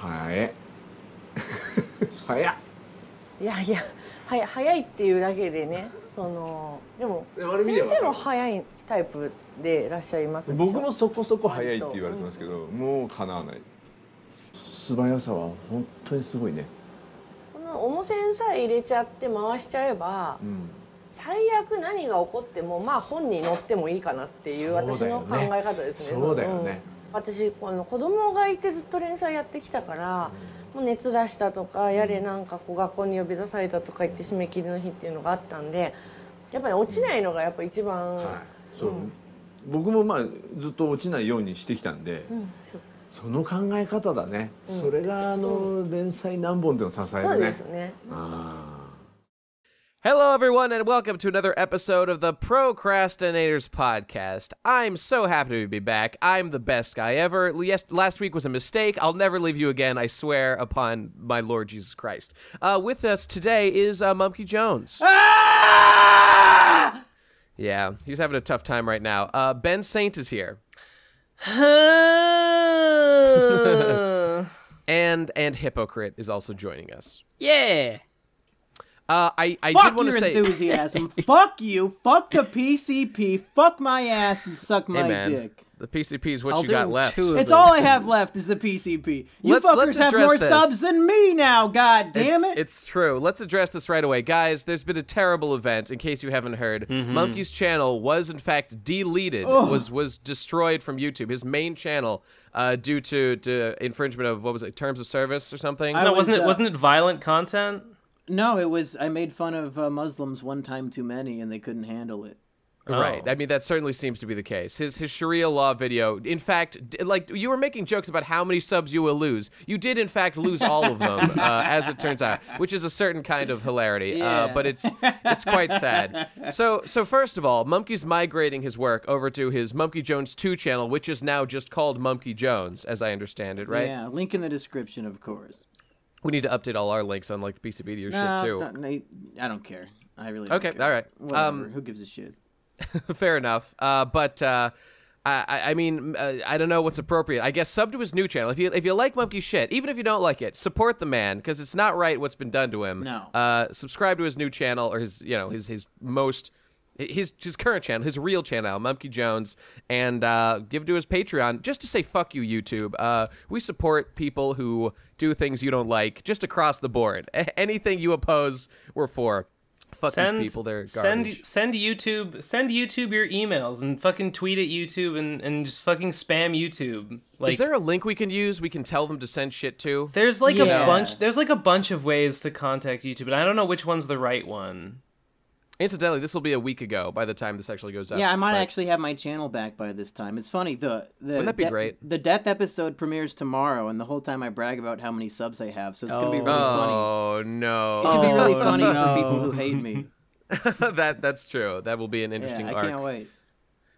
早い。早っ。いやいやはや早いっていうだけでねそのでも先生も早いタイプでいらっしゃいますでしょ？僕もそこそこ早いって言われてますけど、もうかなわない。素早さは本当にすごいね。この重線さえ入れちゃって回しちゃえば、うん。最悪何が起こってもまあ本に載ってもいいかなっていう私の考え方ですね。そうだよね。ん私この子供がいてずっと連載やってきたから、もう熱出したとかやれなんかこう学校に呼び出されたとか言って締め切りの日っていうのがあったんでやっぱり落ちないのがやっぱ一番、はい。そう、僕もまあずっと落ちないようにしてきたんで、うんそう。その考え方だね、うん。それがあの連載何本っていうのを支えそうるねですね。あ Hello, everyone, and welcome to another episode of the Procrastinators Podcast. I'm so happy to be back. I'm the best guy ever. Yes, last week was a mistake. I'll never leave you again, I swear upon my Lord Jesus Christ. Uh, with us today is uh, Mumkey Jones. Yeah, he's having a tough time right now. Uh, ben Saint is here. and and Hippocrit is also joining us. Yeah. Uh, I, I Fuck did want your to say, enthusiasm. Fuck you. Fuck the PCP. Fuck my ass and suck my hey man, dick. the PCP is what I'll you got left. It's all I have left is the PCP. You Let's- fuckers let's have more this. subs than me now. God damn it's, it. It's true. Let's address this right away. Guys, there's been a terrible event, in case you haven't heard. Mumkey's channel was, in fact, deleted, was was destroyed from YouTube. His main channel, uh, due to, to infringement of, what was it, terms of service or something? I No, was, wasn't it? uh, Wasn't it violent content? No, it was. I made fun of uh, Muslims one time too many, and they couldn't handle it. Right. Oh. I mean, that certainly seems to be the case. His his Sharia law video, in fact, d- like you were making jokes about how many subs you will lose. You did, in fact, lose all of them, uh, as it turns out, which is a certain kind of hilarity. Uh, Yeah. but it's it's quite sad. So so first of all, Mumkey's migrating his work over to his Mumkey Jones 2 channel, which is now just called Mumkey Jones, as I understand it. Right. Yeah. Link in the description, of course. We need to update all our links on like the PCP to your No, shit too. no, no, I don't care. I really. Don't Okay, care. all right. Whatever. Um, Who gives a shit? Fair enough. Uh, but uh, I, I- I mean, uh, I don't know what's appropriate. I guess sub to his new channel. If you if you like Mumkey shit, even if you don't like it, support the man because it's not right what's been done to him. No. Uh, subscribe to his new channel or his you know his his most. His his current channel, his real channel, Mumkey Jones, and uh, give to his Patreon just to say fuck you, YouTube. Uh, we support people who do things you don't like, just across the board. A- anything you oppose, we're for. Fuck Send these people, they're send garbage. send YouTube send YouTube your emails and fucking tweet at YouTube and, and just fucking spam YouTube. Like Is there a link we can use? We can tell them to send shit to. there's like Yeah. a bunch there's like a bunch of ways to contact YouTube, but I don't know which one's the right one. Incidentally, this will be a week ago by the time this actually goes up. Yeah, I might but- actually have my channel back by this time. It's funny the the Wouldn't that be de- great? The death episode premieres tomorrow, and the whole time I brag about how many subs I have, so it's gonna be really funny. Oh no! It should be really Oh, funny no. for people who hate me. that that's true. That will be an interesting. Yeah, interesting I arc. can't wait.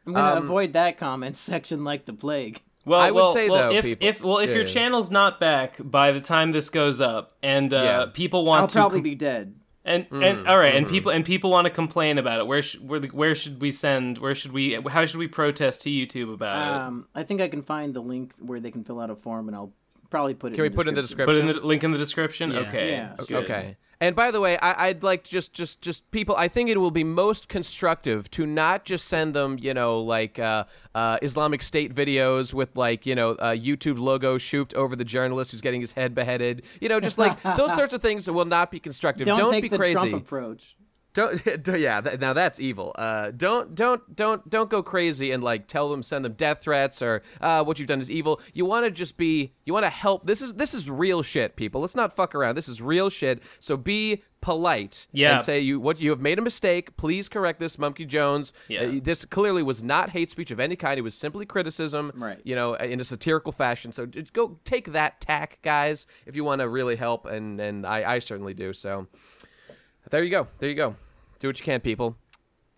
I'm gonna Um, avoid that comment section like the plague. Well, I would well, say, well, though, if people- if well if Yeah, your yeah. channel's not back by the time this goes up and uh, Yeah. people want I'll to probably com- be dead. And Mm, and all right, and people and people want to complain about it. Where should where, the, where should we send? Where should we? How should we protest to YouTube about it? Um, I think I can find the link where they can fill out a form, and I'll probably put it. Can in we put it in the description? Put in the link in the description. Okay. Yeah, good. Okay. And by the way, I, I'd like just, just, just people. I think it will be most constructive to not just send them, you know, like uh, uh, Islamic State videos with like, you know, uh, YouTube logo shooped over the journalist who's getting his head beheaded. You know, just like those sorts of things will not be constructive. Don't, take be the crazy. Trump approach. Don't, don't- yeah. Th- now that's evil. Uh, don't, don't, don't, don't go crazy and like tell them, send them death threats or uh, what you've done is evil. You want to just be, you want to help. This is this is real shit, people. Let's not fuck around. This is real shit. So be polite Yeah. and say you what you have made a mistake. Please correct this, Mumkey Jones. Yeah. Uh, this clearly was not hate speech of any kind. It was simply criticism, Right. You know, in a satirical fashion. So go take that tack, guys, if you want to really help, and and I, I certainly do. So. There you go. There you go. Do what you can, people.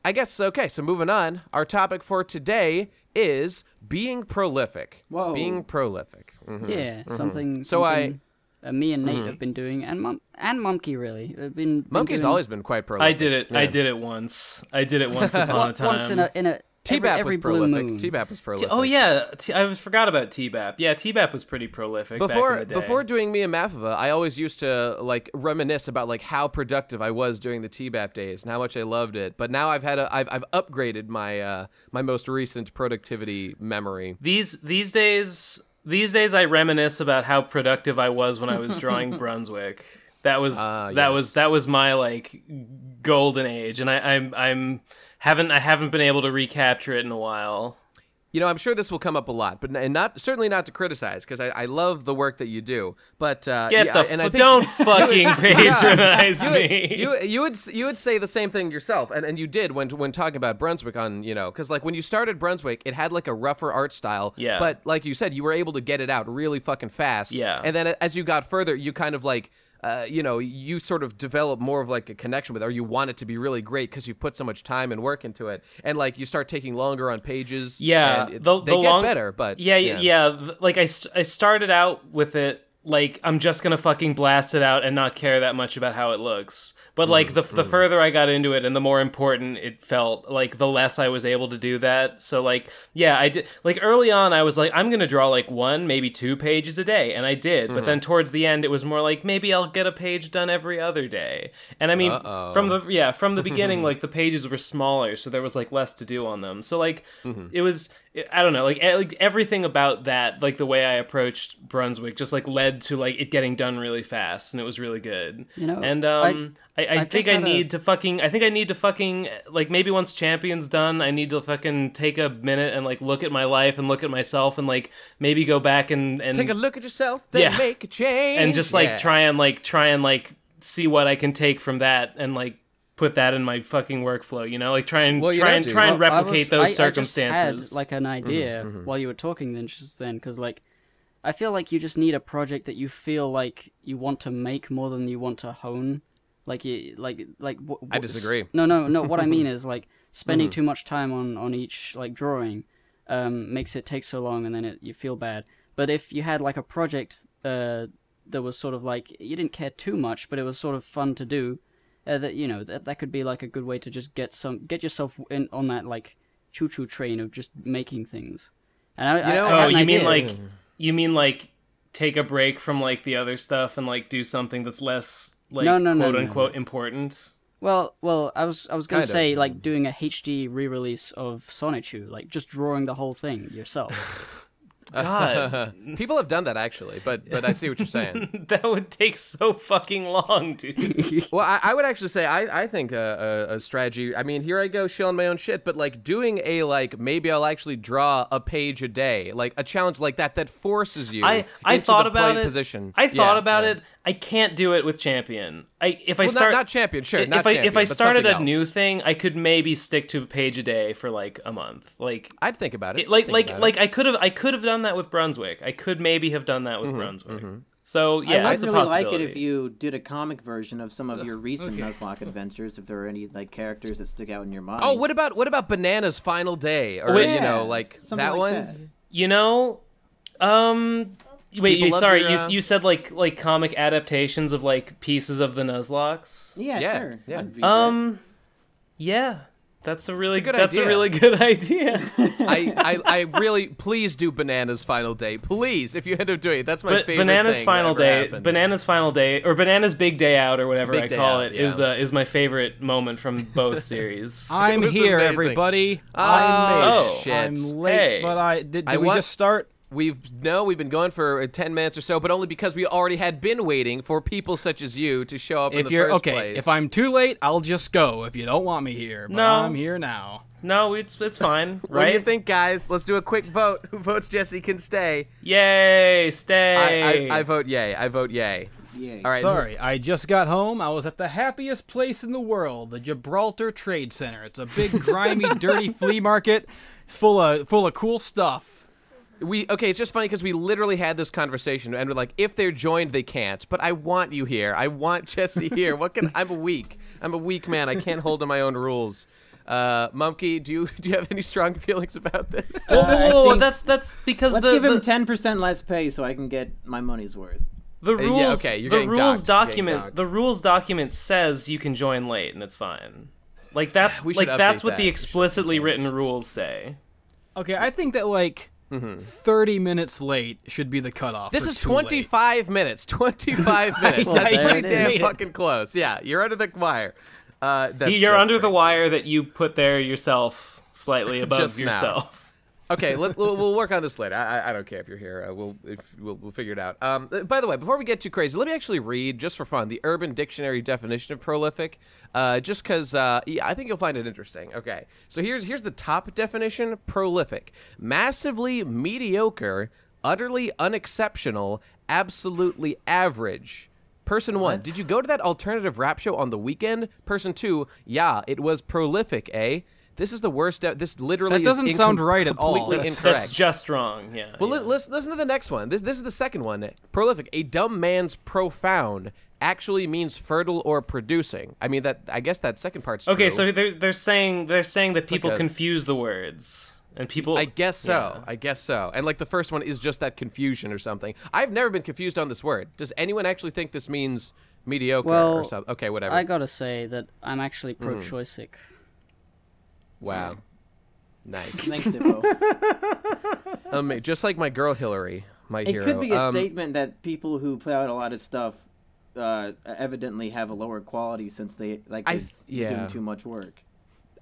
I guess okay. So moving on, our topic for today is being prolific. Whoa. Being prolific. Mhm. Yeah, something. So I- uh, me and Nate have been doing, and Mum and Mumkey really. Have been, been Mumkey's doing always been quite prolific. I did it. I did it once. I did it once upon a time. once in a in a every, T-Bap every was prolific. moon. T-Bap was prolific. Oh yeah, T- I forgot about T-Bap. Yeah, T-Bap was pretty prolific before back in the day. before doing Mia Mafova, I always used to like reminisce about like how productive I was during the TBAP days and how much I loved it. But now I've had a I've, I've upgraded my uh, my most recent productivity memory. these these days these days I reminisce about how productive I was when I was drawing Brunswick. That was Ah, that yes. was that was my like golden age, and I, I'm I'm haven't I haven't been able to recapture it in a while. You know, I'm sure this will come up a lot, but and not certainly not to criticize because I, I love the work that you do. But uh, Get yeah, the and I think, don't fucking patronize me. you you would you would say the same thing yourself, and, and you did when when talking about Brunswick on you know because like when you started Brunswick, it had like a rougher art style. Yeah. But like you said, you were able to get it out really fucking fast. Yeah. And then as you got further, you kind of like. Uh, you know, you sort of develop more of like a connection with it, or you want it to be really great because you've put so much time and work into it, and like you start taking longer on pages. Yeah, and it- the, they the get long- better, but yeah, yeah, yeah. Like I, st- I started out with it like I'm just gonna fucking blast it out and not care that much about how it looks. But like Mm, the the further I got into it and the more important it felt, like the less I was able to do that. So like yeah, I did like early on I was like I'm gonna draw like one maybe two pages a day, and I did. Mm-hmm. But then towards the end it was more like maybe I'll get a page done every other day. And I mean Uh-oh. from the yeah from the beginning like the pages were smaller, so there was like less to do on them. So like Mm-hmm. it was I don't know like, e- like everything about that like the way I approached Brunswick just like led to like it getting done really fast and it was really good. You know, and I- um I, I, I think I had a- need to fucking I think I need to fucking like maybe once Champions done I need to fucking take a minute and like look at my life and look at myself and like maybe go back and and take a look at yourself, then Yeah. make a change, and just like Yeah. try and like try and like see what I can take from that and like put that in my fucking workflow, you know? Like try and Well, try and dude. try and Well, I replicate was- those I- I just had, like an idea while you were talking then just then because like I feel like you just need a project that you feel like you want to make more than you want to hone. Like you like like wh- I disagree. No, no, no. What I mean is like spending too much time on on each like drawing um, makes it take so long, and then it, you feel bad. But if you had like a project uh, that was sort of like you didn't care too much, but it was sort of fun to do, uh, that you know that that could be like a good way to just get some get yourself in on that like choo choo train of just making things. And I, You know- I, I oh, an you mean like you mean like take a break from like the other stuff and like do something that's less like No, no, no, quote no, unquote important? Well, well, I was I was gonna Kind of. say like doing a HD re-release of Sonichu, like just drawing the whole thing yourself. God, People have done that actually, but but I see what you're saying. that would take so fucking long, dude. well, I, I would actually say I I think a, a, a strategy. I mean, here I go shilling my own shit, but like doing a like maybe I'll actually draw a page a day, like a challenge like that that forces you. I I thought about it. Position. I thought Yeah, about yeah. it. I can't do it with champion. I if I Well, start not, not champion, sure. if not I champion, if I started a something new thing, I could maybe stick to a page a day for like a month. Like I'd think about it. it, like Think like like it. I could have I could have done that with Brunswick. I could maybe have done that with Mm-hmm, Brunswick. So yeah, I would it's a really like it if you did a comic version of some of your recent Nuzlocke adventures. If there are any like characters that stick out in your mind. Oh, what about what about Banana's final day, or Wait- you know, like something that like one? that. You know, um, wait, People sorry, your, you uh, you said like like comic adaptations of like pieces of the Nuzlockes. Yeah, Yeah, sure. yeah. I'd read that. Um, yeah, that's a really It's a good that's idea. a really good idea. I, I, I really please do Banana's final day, please. If you end up doing it, that's my but favorite. Banana's thing final that day, happened. Bananas final day, or Bananas big day out, or whatever Big I call Out, it, is yeah. uh, is my favorite moment from both series. I'm here, amazing. everybody. Oh, I'm Oh, shit! I'm late, Hey. but I did. Did I we want- just start? We've no, we've been going for uh, ten minutes or so, but only because we already had been waiting for people such as you to show up in If the you're first okay, place. if I'm too late, I'll just go. If you don't want me here, but No. I'm here now. no, it's it's fine, what do you think, guys? Let's do a quick vote. Who votes Jesse can stay? Yay, stay. I, I, I vote yay. I vote yay. Yay. All right. Sorry, I just got home. I was at the happiest place in the world, the Gibraltar Trade Center. It's a big, grimy, dirty flea market, full of full of cool stuff. We okay. It's just funny because we literally had this conversation, and we're like, if they're joined, they can't. But I want you here. I want Jesse here. What can? I'm a weak. I'm a weak man. I can't hold to my own rules. Uh, Mumkey, do you do you have any strong feelings about this? Whoa, whoa, Uh, whoa, whoa, that's that's because Let's the, give him the, ten percent less pay so I can get my money's worth. the Uh, yeah, rules. okay, you're the getting rules docked, you're document. The rules document says you can join late, and it's fine. Like that's like that's what that. the explicitly written rules say. Okay, I think that like Mm-hmm. 30 minutes late should be the cutoff. This is too late. 25 minutes. 25 minutes. Well, That's pretty damn is. fucking close. Yeah, you're under the wire. Uh, that's, You're that's under the wire that you put there yourself, slightly above yourself. Okay, let, we'll, we'll work on this later. I, I- I don't care if you're here. Uh, we'll, if, we'll we'll figure it out. Um, uh, by the way, before we get too crazy, let me actually read just for fun the Urban Dictionary definition of prolific. Uh, just because uh, yeah, I think you'll find it interesting. Okay, so here's here's the top definition: prolific, massively mediocre, utterly unexceptional, absolutely average. Person one, did you go to that alternative rap show on the weekend? Person two, yeah, it was prolific, eh? This is the worst. De- this literally That doesn't is sound right at all. completely That's, incorrect. that's just wrong. Yeah. Well, yeah. li- listen, listen to the next one. This this is the second one. Prolific. A dumb man's profound actually means fertile or producing. I mean that. I guess that second part's Okay, true. so they're they're saying they're saying that people a- confuse the words and people. I guess so. Yeah. I guess so. And like the first one is just that confusion or something. I've never been confused on this word. Does anyone actually think this means mediocre or Well, something? Okay, whatever. I gotta say that I'm actually Mm-hmm. pro-choisic. Wow. Nice. Thanks, Zippo. um, just like my girl Hillary, my It hero. It could be a Um, statement that people who put out a lot of stuff uh, evidently have a lower quality since they like I they're th- yeah. doing too much work.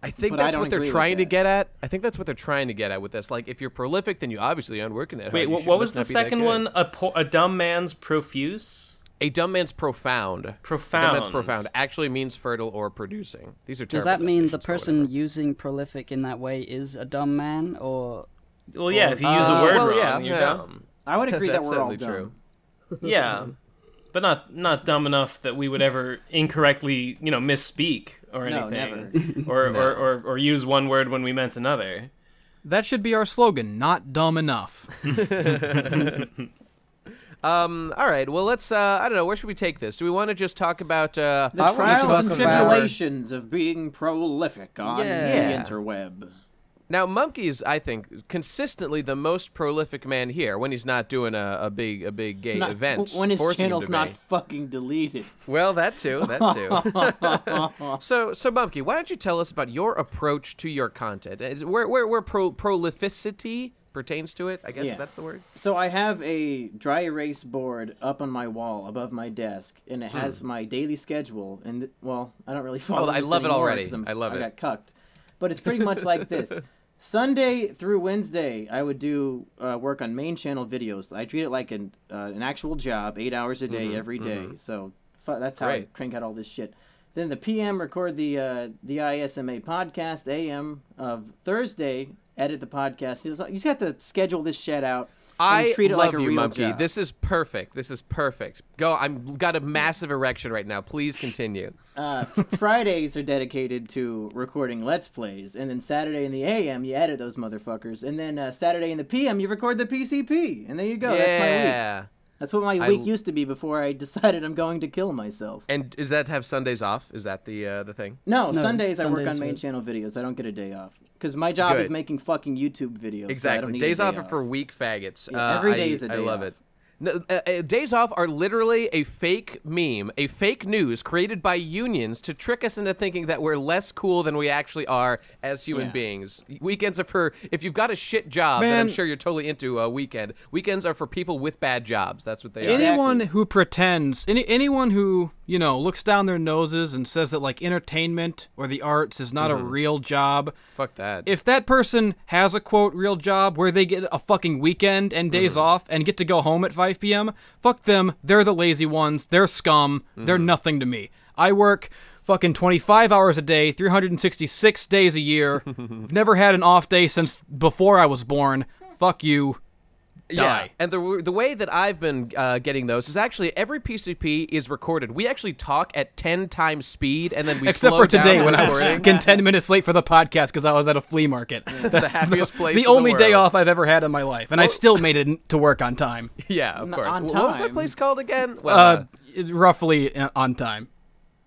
I think But that's don't what they're trying to get at. I think that's what they're trying to get at with this. Like, if you're prolific, then you obviously aren't working that hard. Wait, what, was the not be that second one? A po- a dumb man's profuse. A dumb man's profound. A dumb man's profound actually means fertile or producing. These are Does that mean the person whatever. using prolific in that way is a dumb man, or Well, yeah. If you use Uh, a word well, wrong, yeah, you're yeah. dumb. I would agree that we're all dumb. true. Yeah, but not not dumb enough that we would ever incorrectly, you know, misspeak or No, anything, or, or, or or use one word when we meant another. That should be our slogan, not dumb enough. Um. All right. Well, let's. Uh. I don't know. Where should we take this? Do we want to just talk about? Uh. The I trials talk and about- tribulations of being prolific on Yeah. the interweb. Now, Mumkey's, I think, consistently the most prolific man here when he's not doing a, a big a big gay Not- event. when his forcing channel's not be. fucking deleted. Well, that too. That too. so, so Mumkey, why don't you tell us about your approach to your content? Is where where where pro, prolificity pertains to it? I guess Yeah. that's the word. So I have a dry erase board up on my wall above my desk, and it has my daily schedule. And th- well, I don't really follow. Hmm. Oh, I love it already. I love I love I got cucked, but it's pretty much like this. Sunday through Wednesday, I would do uh, work on main channel videos. I treat it like an uh, an actual job, eight hours a day, every day. So fu- that's how I Mm-hmm, crank out all this shit. Then the PM record the uh, the ISMA podcast. AM of Thursday edit the podcast. You just have to schedule this shit out. I treat it love like a you, real Mumkey. job. This is perfect. This is perfect. Go. I'm got a massive erection right now. Please continue. Uh, Fridays are dedicated to recording Let's Plays, and then Saturday in the AM you edit those motherfuckers, and then uh, Saturday in the PM you record the PCP, and there you go. That's my week. Yeah. That's what my I week used to be before I decided I'm going to kill myself. And is that to have Sundays off? Is that the uh, the thing? No, No, Sundays I work on main are- channel videos. I don't get a day off because my job is making fucking YouTube videos. so I don't Exactly. need Days a off day are for weak faggots. Yeah, Uh, every I- day is a I day love off. it. No, uh, uh, days off are literally a fake meme, a fake news created by unions to trick us into thinking that we're less cool than we actually are as human Yeah. beings. Weekends are for if you've got a shit job, then I'm sure you're totally into a weekend. Weekends are for people with bad jobs. That's what they are. Anyone who pretends, any anyone who you know looks down their noses and says that like entertainment or the arts is not Mm-hmm. a real job, Fuck that. if that person has a quote real job where they get a fucking weekend and days off and get to go home at 5 p.m., fuck them. They're the lazy ones. They're scum. They're mm-hmm. nothing to me. I work fucking 25 hours a day, 366 days a year. I've never had an off day since before I was born. Fuck you. Yeah, and the the way that I've been uh, getting those is actually every PCP is recorded. We actually talk at ten times speed, and then we Except slow for today down when the I was recording. fucking 10 minutes late for the podcast because I was at a flea market. That's happiest place the in the only day off I've ever had in my life. And I still made it to work on time. Yeah, of course. on Wh- What was that place called again? Well, Uh, uh, roughly uh, on time.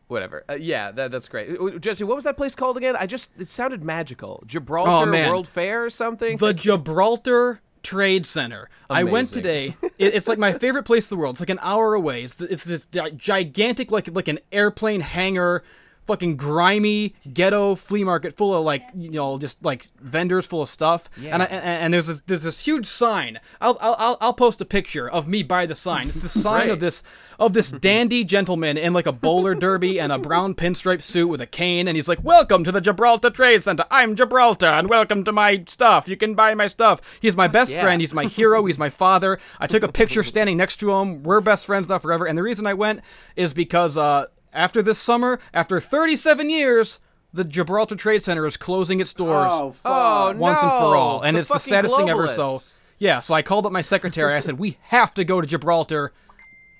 whatever. Uh, yeah, that, that's great. Uh, Jesse, what was that place called again? I just it sounded magical. Gibraltar Oh. World Fair or something. The Gibraltar Trade Center. I went today. It, it's like my favorite place in the world. It's like an hour away. It's, it's this gigantic, like like an airplane hangar, fucking grimy ghetto flea market full of like you know just like vendors full of stuff. And I, and, and there's this, there's this huge sign. I'll, I'll I'll- I'll post a picture of me by the sign. It's the sign of this of this dandy gentleman in like a bowler derby and a brown pinstripe suit with a cane, and he's like, "Welcome to the Gibraltar Trade Center. I'm Gibraltar, and welcome to my stuff. You can buy my stuff." He's my best friend. He's my hero. He's my father. I took a picture standing next to him. We're best friends now forever. And the reason I went is because uh, after this summer, after 37 years. The Gibraltar Trade Center is closing its doors Oh. Oh, once and for all, and The it's the saddest thing ever. So, yeah, so I called up my secretary. I said we have to go to Gibraltar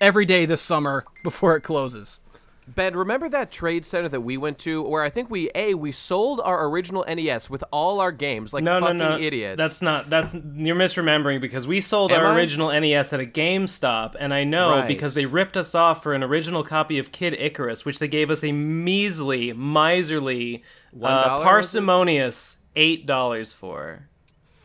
every day this summer before it closes. Ben, remember that trade center that we went to where I think we a we sold our original NES with all our games like No, no, fucking no. idiots. That's not. That's you're misremembering because we sold Am our I? original NES at a GameStop, and I know Right. because they ripped us off for an original copy of Kid Icarus, which they gave us a measly, miserly, $1 uh, parsimonious eight dollars for.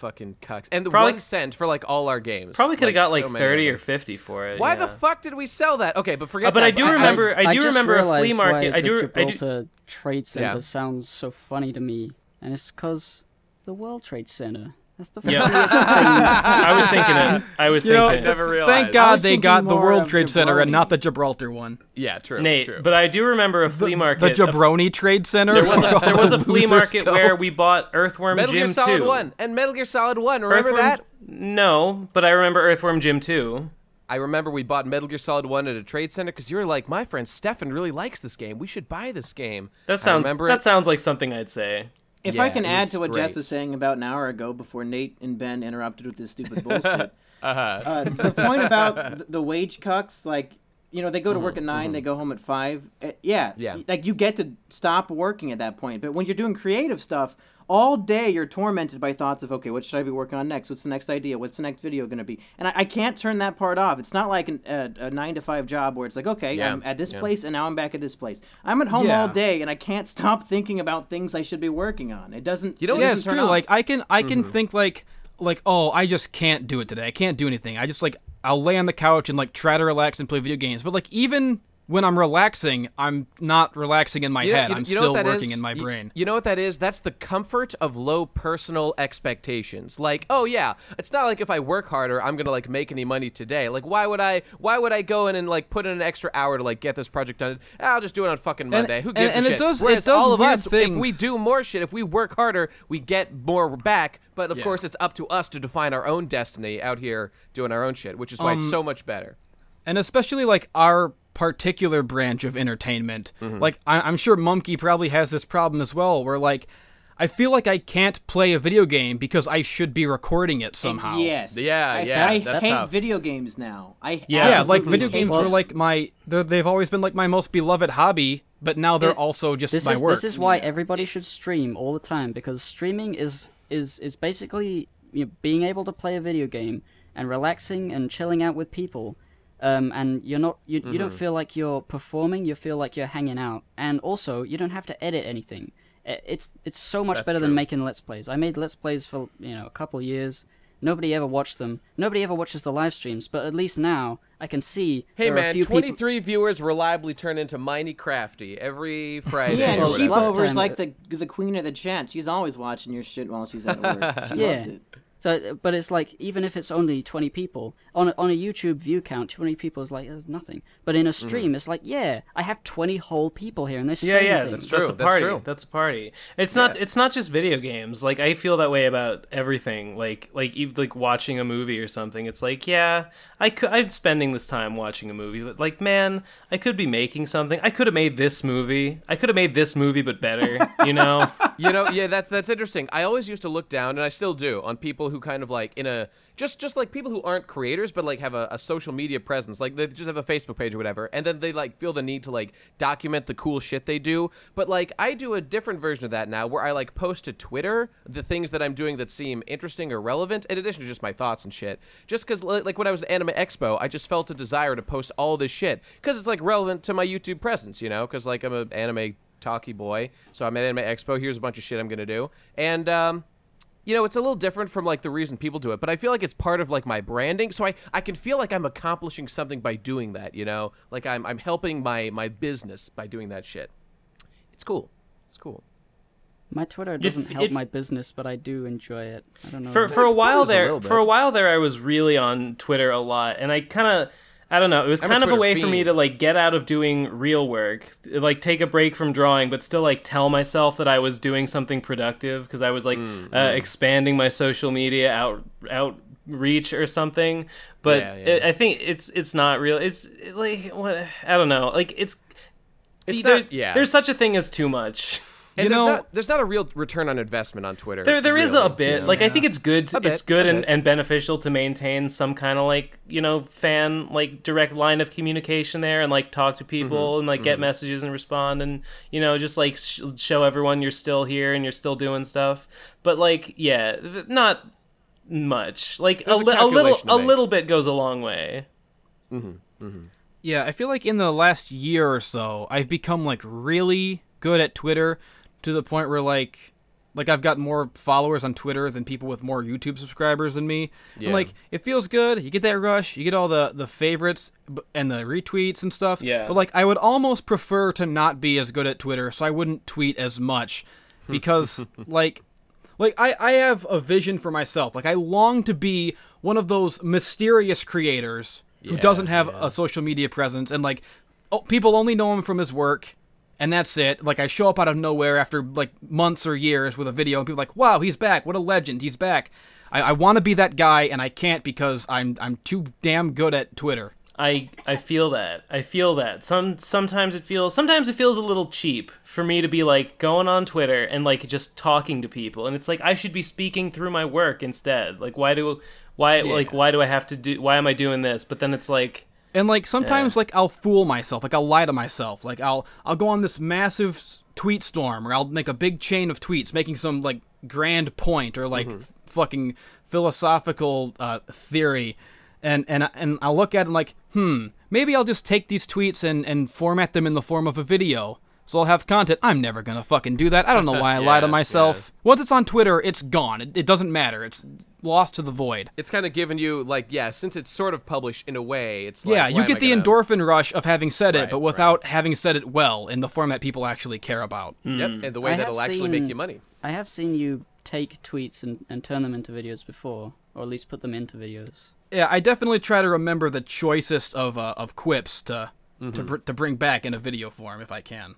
Fucking cucks. And the Probably- one cent for like all our games. Probably could have got like many thirty or fifty for it. Why yeah. the fuck did we sell that? Okay, but forget Uh, but that. I do remember. I, do just remember a flea market. Why I do. The I do. Gibraltar Trade Center Yeah. sounds so funny to me, and it's because the World Trade Center. That's the Yeah. funniest thing. I was thinking it. I was You know, thinking it. never realized. Thank God they got the World of Trade Center and not the Gibraltar one. Yeah, true. Nate, true. but I do remember a flea market. The a Jabroni Trade Center. There was a, there was a flea market go. where we bought Earthworm Metal Jim Gear Solid 2. One and Metal Gear Solid One. Remember Earthworm- that? No, but I remember Earthworm Jim 2. I remember we bought Metal Gear Solid One at a trade center because you were like, my friend Stefan really likes this game. We should buy this game. That I sounds remember that it. sounds like something I'd say. If Yeah, I can add to what great. Jess was saying about an hour ago before Nate and Ben interrupted with this stupid bullshit. uh the point about the wage cucks, like, you know, they go to work at 9 they go home at 5. Uh, yeah. Yeah. Like, you get to stop working at that point. But when you're doing creative stuff, all day you're tormented by thoughts of, okay, what should I be working on next? What's the next idea? What's the next video going to be? And I, I can't turn that part off. It's not like an, a, a 9 to 5 job where it's like, okay, Yeah, I'm at this yeah. place and now I'm back at this place. I'm at home Yeah. all day and I can't stop thinking about things I should be working on. It doesn't. You know it Yeah, it's turn true. off. Like I can I can Mm-hmm. think like like oh I just can't do it today. I can't do anything. I just like I'll lay on the couch and like try to relax and play video games. But like even when I'm relaxing, I'm not relaxing in my You know- head. you- I'm you still working is? in my brain. You know what that is? That's the comfort of low personal expectations. Like, oh yeah, it's not like if I work harder, I'm gonna like make any money today. Like, why would I? Why would I go in and like put in an extra hour to like get this project done? I'll just do it on fucking Monday. Who and- gives and a it shit? does- it Whereas does all of us, if we do more shit, if we work harder, we get more back. But of Yeah. course, it's up to us to define our own destiny out here doing our own shit, which is why it's Um, so much better. and especially like our particular branch of entertainment. Mm-hmm. Like I- I'm sure Mumkey probably has this problem as well, where like I feel like I can't play a video game because I should be recording it somehow. Yes. Yeah, I, yes, I that's hate tough. video games now. I Yeah. Yeah, like video games were like my they're- they've always been like my most beloved hobby, but now they're It- also just this my is work. this is why everybody should stream all the time because streaming is is is basically you know, being able to play a video game and relaxing and chilling out with people um, and you're not you, you Mm-hmm. don't feel like you're performing you feel like you're hanging out and also you don't have to edit anything it's it's so much That's better true. than making let's plays i made let's plays for you know a couple years nobody ever watched them nobody ever watches the live streams but at least now i can see Hey there are a man, few people 23 viewers reliably turn into Miney Crafty every Friday. Yeah, and Well, whatever. Sheepover's like the the queen of the chat. She's always watching your shit while she's at work. She Yeah. loves it. So, but it's like even if it's only twenty people on a, on a YouTube view count, twenty people is like there's nothing. But in a mm-hmm. stream, it's like yeah, I have twenty whole people here, and they're Yeah, saying yeah, things. that's, true, that's a that's party. true. That's a party. It's not. It's not just video games. Like I feel that way about everything. Like like even like watching a movie or something. It's like yeah, I could. I'm spending this time watching a movie, but like man, I could be making something. I could have made this movie. I could have made this movie, but better. You know. you know, yeah, that's that's interesting. I always used to look down, and I still do, on people who kind of like in a just just like people who aren't creators, but like have a, a social media presence, like they just have a Facebook page or whatever, and then they like feel the need to like document the cool shit they do. But like I do a different version of that now, where I like post to Twitter the things that I'm doing that seem interesting or relevant, in addition to just my thoughts and shit. Just because like when I was at Anime Expo, I just felt a desire to post all this shit because it's like relevant to my YouTube presence, you know, because like I'm an anime talky boy. So I'm at Anime Expo. Here's a bunch of shit I'm gonna do, and um, you know, it's a little different from like the reason people do it, but I feel like it's part of like my branding. So I, I can feel like I'm accomplishing something by doing that. You know, like I'm I'm helping my my business by doing that shit. It's It's cool. It's cool. My Twitter doesn't help it- my business, but I do enjoy it. I don't know. for for a while Twitter's a there for a while there I was really on Twitter a lot and I kind of I don't know. It was I'm a kind of a way for me to like get out of doing real work like take a break from drawing but still like tell myself that I was doing something productive because I was like Mm, uh, expanding my social media out outreach or something. But Yeah, yeah. It, I think it's it's not real. It's like what I don't know. Like it's It's there- not- yeah. there's such a thing as too much And You there's know- not there's not a real return on investment on Twitter. There, there is really, a bit. you know? Like I think it's good. A bit, it's good and, and beneficial to maintain some kind of like you know fan like direct line of communication there and like talk to people Mm-hmm, and like get mm-hmm. messages and respond and you know just like sh- show everyone you're still here and you're still doing stuff. But like yeah, th- not much. Like a, There's a li- a little a little bit goes a long way. Mm-hmm. Mm-hmm. Yeah, I feel like in the last year or so, I've become like really good at Twitter to the point where like like I've got more followers on Twitter than people with more YouTube subscribers than me. And Yeah. like it feels good. You get that rush, you get all the the favorites and the retweets and stuff. Yeah. But like I would almost prefer to not be as good at Twitter, so I wouldn't tweet as much because like like I, I have a vision for myself like i long to be one of those mysterious creators who doesn't have a social media presence and like oh, people only know him from his work and that's it like i show up out of nowhere after like months or years with a video and people are like wow he's back what a legend he's back i, I want to be that guy and i can't because i'm i'm too damn good at twitter I I feel that. I feel that. Some sometimes it feels sometimes it feels a little cheap for me to be like going on Twitter and like just talking to people and it's like I should be speaking through my work instead. Like why do why like why do I have to do why am I doing this? But then it's like And like sometimes like I'll fool myself, like I'll lie to myself. Like I'll I'll go on this massive tweet storm or I'll make a big chain of tweets making some like grand point or like f- fucking philosophical uh, theory. And and and I'll look at it and like, "Hmm, maybe I'll just take these tweets and and format them in the form of a video." So I'll have content. I'm never going to fucking do that. I don't know why I lie to Yeah, myself. Once it's on Twitter, it's gone. It, it doesn't matter. It's lost to the void. It's kind of given you like yeah, since it's sort of published in a way, it's like Yeah, you get I the gonna- endorphin rush of having said it, Right, but right. without having said it well in the format people actually care about. Yep, and the way I that'll have actually make you money. I have seen you take tweets and, and turn them into videos before, or at least put them into videos. Yeah, I definitely try to remember the choicest of uh, of quips to Mm-hmm. to, br- to bring back in a video form if I can.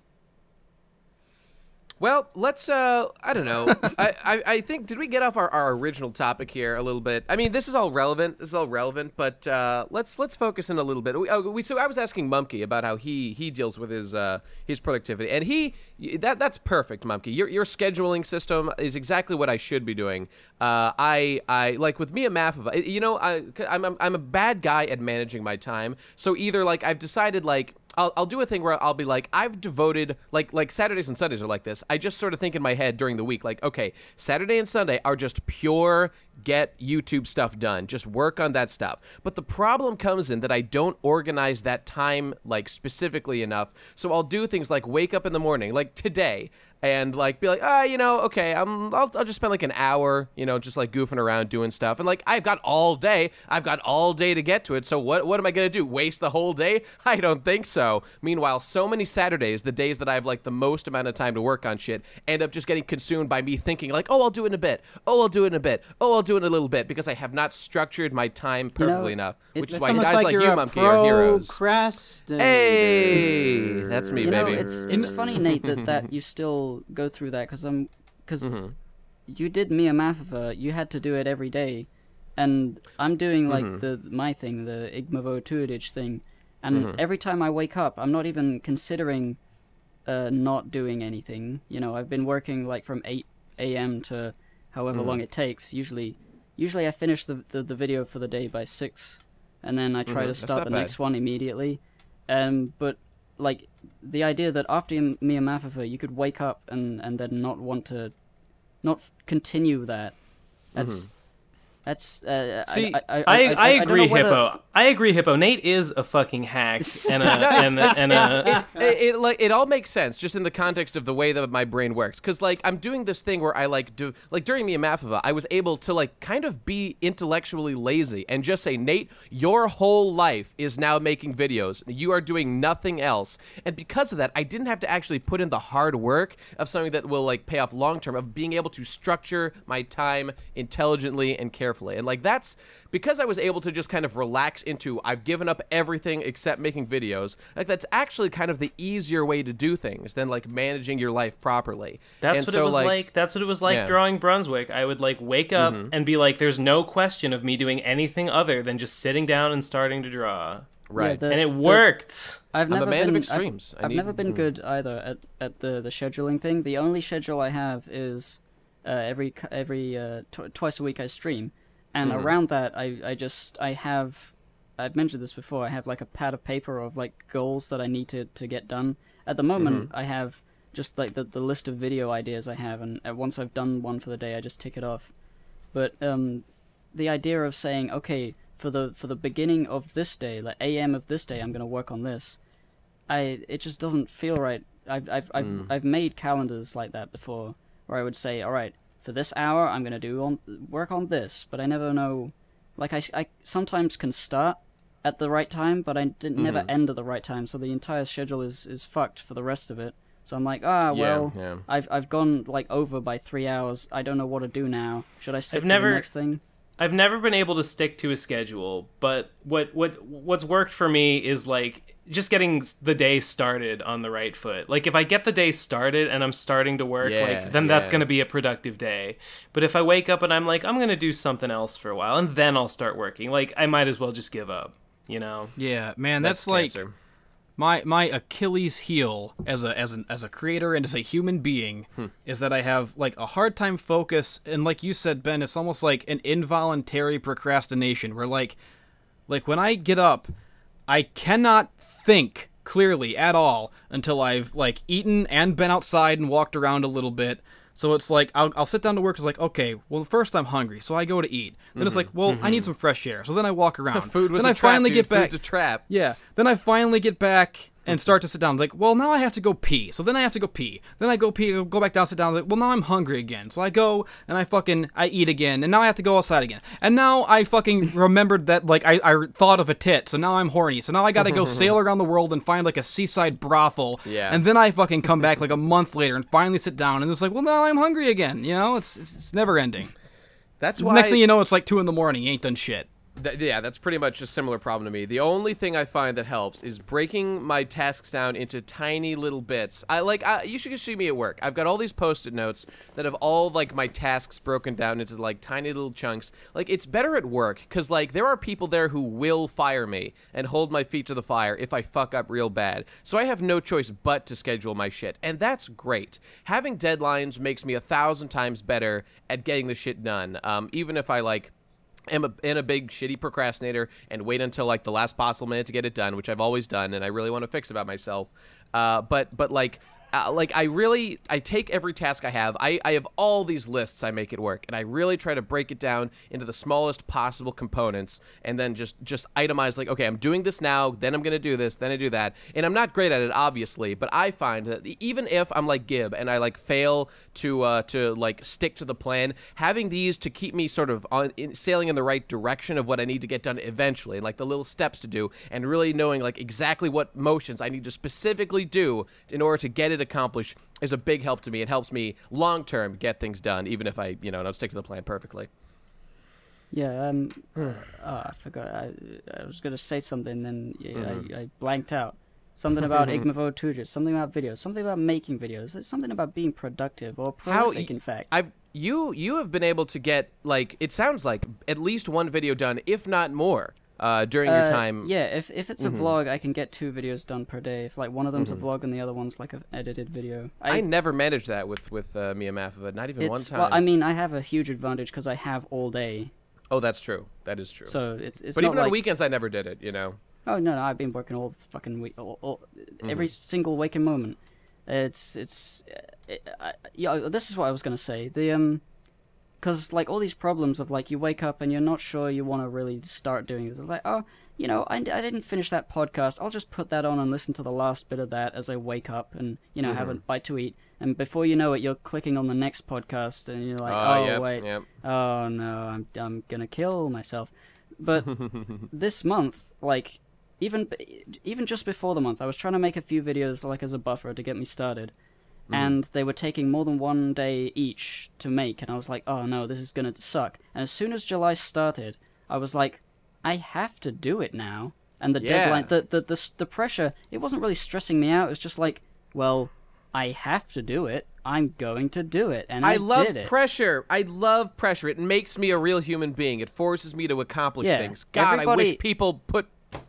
Well, let's. uh I don't know. I, I I think did we get off our, our original topic here a little bit? I mean, this is all relevant. This is all relevant, but uh, let's let's focus in a little bit. We, uh, we so I was asking Mumkey about how he he deals with his uh his productivity, and he that that's perfect, Mumkey. Your your scheduling system is exactly what I should be doing. Uh, I I like with Mia Mafova. You know, I I'm I'm I'm a bad guy at managing my time. So either like I've decided like I'll, I'll do a thing where I'll be like I've devoted like like Saturdays and Sundays are like this. I just sort of think in my head during the week like okay, Saturday and Sunday are just pure get YouTube stuff done. Just work on that stuff. But the problem comes in that I don't organize that time like specifically enough. So I'll do things like wake up in the morning like today and like be like, ah, you know, okay, I'm, I'll, I'll just spend like an hour, you know, just like goofing around doing stuff, and like I've got all day, I've got all day to get to it. So what, what am I gonna do? Waste the whole day? I don't think so. Meanwhile, so many Saturdays, the days that I have like the most amount of time to work on shit, end up just getting consumed by me thinking like, oh, I'll do it in a bit, oh, I'll do it in a bit, oh, I'll do it in a little bit, because I have not structured my time You know, perfectly enough. Which is why guys like, like, you, a Mumkey, are heroes. Hey, that's me, you know, baby. it's it's funny, Nate, that, that you still go through that because I'm because Mm-hmm. you did Mia Mafova, you had to do it every day, and I'm doing like Mm-hmm. the my thing, the Igmavo Tuitage thing, and Mm-hmm. every time I wake up, I'm not even considering uh, not doing anything. You know, I've been working like from 8 a.m. to however long Mm-hmm. it takes. Usually, usually I finish the, the the video for the day by six, and then I try Mhm, to start the bad. next one immediately. Um, but like the idea that after Mia Mafova, you could wake up and and then not want to, not continue that. That's mm-hmm. That's uh, See, I, I, I, I, I, I agree, know whether- Hippo. I agree, Hippo. Nate is a fucking hack and a No, it's- and, a, and a, it, it, it, like it all makes sense just in the context of the way that my brain works because like i'm doing this thing where i like do like during the Amaphova, i was able to like kind of be intellectually lazy and just say nate your whole life is now making videos you are doing nothing else and because of that i didn't have to actually put in the hard work of something that will like pay off long term of being able to structure my time intelligently and carefully and like that's because I was able to just kind of relax into I've given up everything except making videos, like that's actually kind of the easier way to do things than like managing your life properly. That's And what so, it was like, That's what it was like Yeah. Mm-hmm. drawing Brunswick. I would like wake up and be like, "There's no question of me doing anything other than just sitting down and starting to draw," Right. the- and it the- worked. I've I'm a never man of been, extremes. I I've, I've need- never been mm. good either at, at the, the scheduling thing. The only schedule I have is uh, every every uh, tw- twice a week I stream, and Mm-hmm. around that I, I just I have I've mentioned this before. I have like a pad of paper of like goals that I need to, to get done. At the moment, Mm-hmm. I have just like the the list of video ideas I have, and uh, once I've done one for the day, I just tick it off. But um, the idea of saying, okay, for the for the beginning of this day, like AM of this day, I'm gonna work on this. I it just doesn't feel right. I've I've I've, Mm. I've made calendars like that before, where I would say, all right, for this hour, I'm gonna do on work on this, but I never know. Like I, I sometimes can start at the right time, but I didn't never Mm-hmm. end at the right time, so the entire schedule is is fucked for the rest of it. So I'm like, ah, well, yeah. I've I've gone like over by three hours. I don't know what to do now. Should I stick to never- the next thing? I've never been able to stick to a schedule, but what what what's worked for me is like just getting the day started on the right foot. Like if I get the day started and I'm starting to work, Yeah, like then that's going to be a productive day. But if I wake up and I'm like I'm going to do something else for a while and then I'll start working, like I might as well just give up, you know. Yeah, man, that's, like cancer. My my Achilles heel as a as an as a creator and as a human being Hmm. is that I have like a hard time focus and like you said Ben it's almost like an involuntary procrastination where like like when I get up I cannot think clearly at all until I've like eaten and been outside and walked around a little bit. So it's like I'll, I'll sit down to work. It's like okay, well first I'm hungry, so I go to eat. Then it's like well I need some fresh air, so then I walk around. Mm-hmm. Food was then a I trap, finally dude. get back. Food's a trap. Yeah. Then I finally get back and start to sit down. Like, well, now I have to go pee. So then I have to go pee. Then I go pee, go back down, sit down. Like, well, now I'm hungry again. So I go and I fucking I eat again, and now I have to go outside again. And now I fucking remembered that like I, I thought of a tit. So now I'm horny. So now I gotta go sail around the world and find like a seaside brothel. Yeah. And then I fucking come back like a month later and finally sit down, and it's like, well, now I'm hungry again. You know, it's it's, it's never ending. That's why Next thing you know, it's like two in the morning. You ain't done shit. Th- yeah, that's pretty much a similar problem to me. The only thing I find that helps is breaking my tasks down into tiny little bits. I like I, you should see me at work. I've got all these post-it notes that have all like my tasks broken down into like tiny little chunks. Like it's better at work cuz like there are people there who will fire me and hold my feet to the fire if I fuck up real bad. So I have no choice but to schedule my shit. And that's great. Having deadlines makes me a thousand times better at getting the shit done. Um, even if I like am a, am a big shitty procrastinator and wait until like the last possible minute to get it done, which I've always done, and I really want to fix about myself. Uh, but but like. Uh, like I really, I take every task I have. I, I have all these lists I make it work, and I really try to break it down into the smallest possible components, and then just just itemize. Like, okay, I'm doing this now, then I'm gonna do this, then I do that, and I'm not great at it, obviously. But I find that even if I'm like Gib and I like fail to uh, to like stick to the plan, having these to keep me sort of on in, sailing in the right direction of what I need to get done eventually, and like the little steps to do, and really knowing like exactly what motions I need to specifically do in order to get it accomplished is a big help to me. It helps me long term get things done, even if I you know don't stick to the plan perfectly. Yeah, um, oh, I forgot. I, I was gonna say something, then yeah, Mm-hmm. I, I blanked out. Something about Igmavo Tujus, something about videos, something about making videos, there's something about being productive or How prolific, y- in fact. I've you you have been able to get like it sounds like at least one video done, if not more, uh, during your Uh, time. Yeah, if if it's a Mhm. vlog, I can get two videos done per day. If like one of them's a vlog and the other one's like an edited video. Mm-hmm. I, never managed that with with uh, Mia Mafova, not even one time. well, I mean, I have a huge advantage because I have all day, oh, that's true. That is true. so it's it's but even like on weekends, I never did it. You know. Oh no, no, I've been working all the fucking week, all, all, every single waking moment. It's it's uh, it, I, yeah. This is what I was gonna say. The um, because like all these problems of like you wake up and you're not sure you want to really start doing this. It's like oh, you know, I, I didn't finish that podcast. I'll just put that on and listen to the last bit of that as I wake up and you know have a bite to eat. And before you know it, you're clicking on the next podcast and you're like, Oh, oh yep, wait, yep. oh no, I'm I'm gonna kill myself. But this month, like even even just before the month, I was trying to make a few videos like as a buffer to get me started, mm-hmm. and they were taking more than one day each to make, and I was like, oh no, this is gonna suck. And as soon as July started, I was like, I have to do it now. And the Yeah. deadline, the, the the the pressure, it wasn't really stressing me out. It was just like, well, I have to do it. I'm going to do it, and I, I love pressure. I love pressure. It makes me a real human being. It forces me to accomplish Yeah, things. God, I wish people put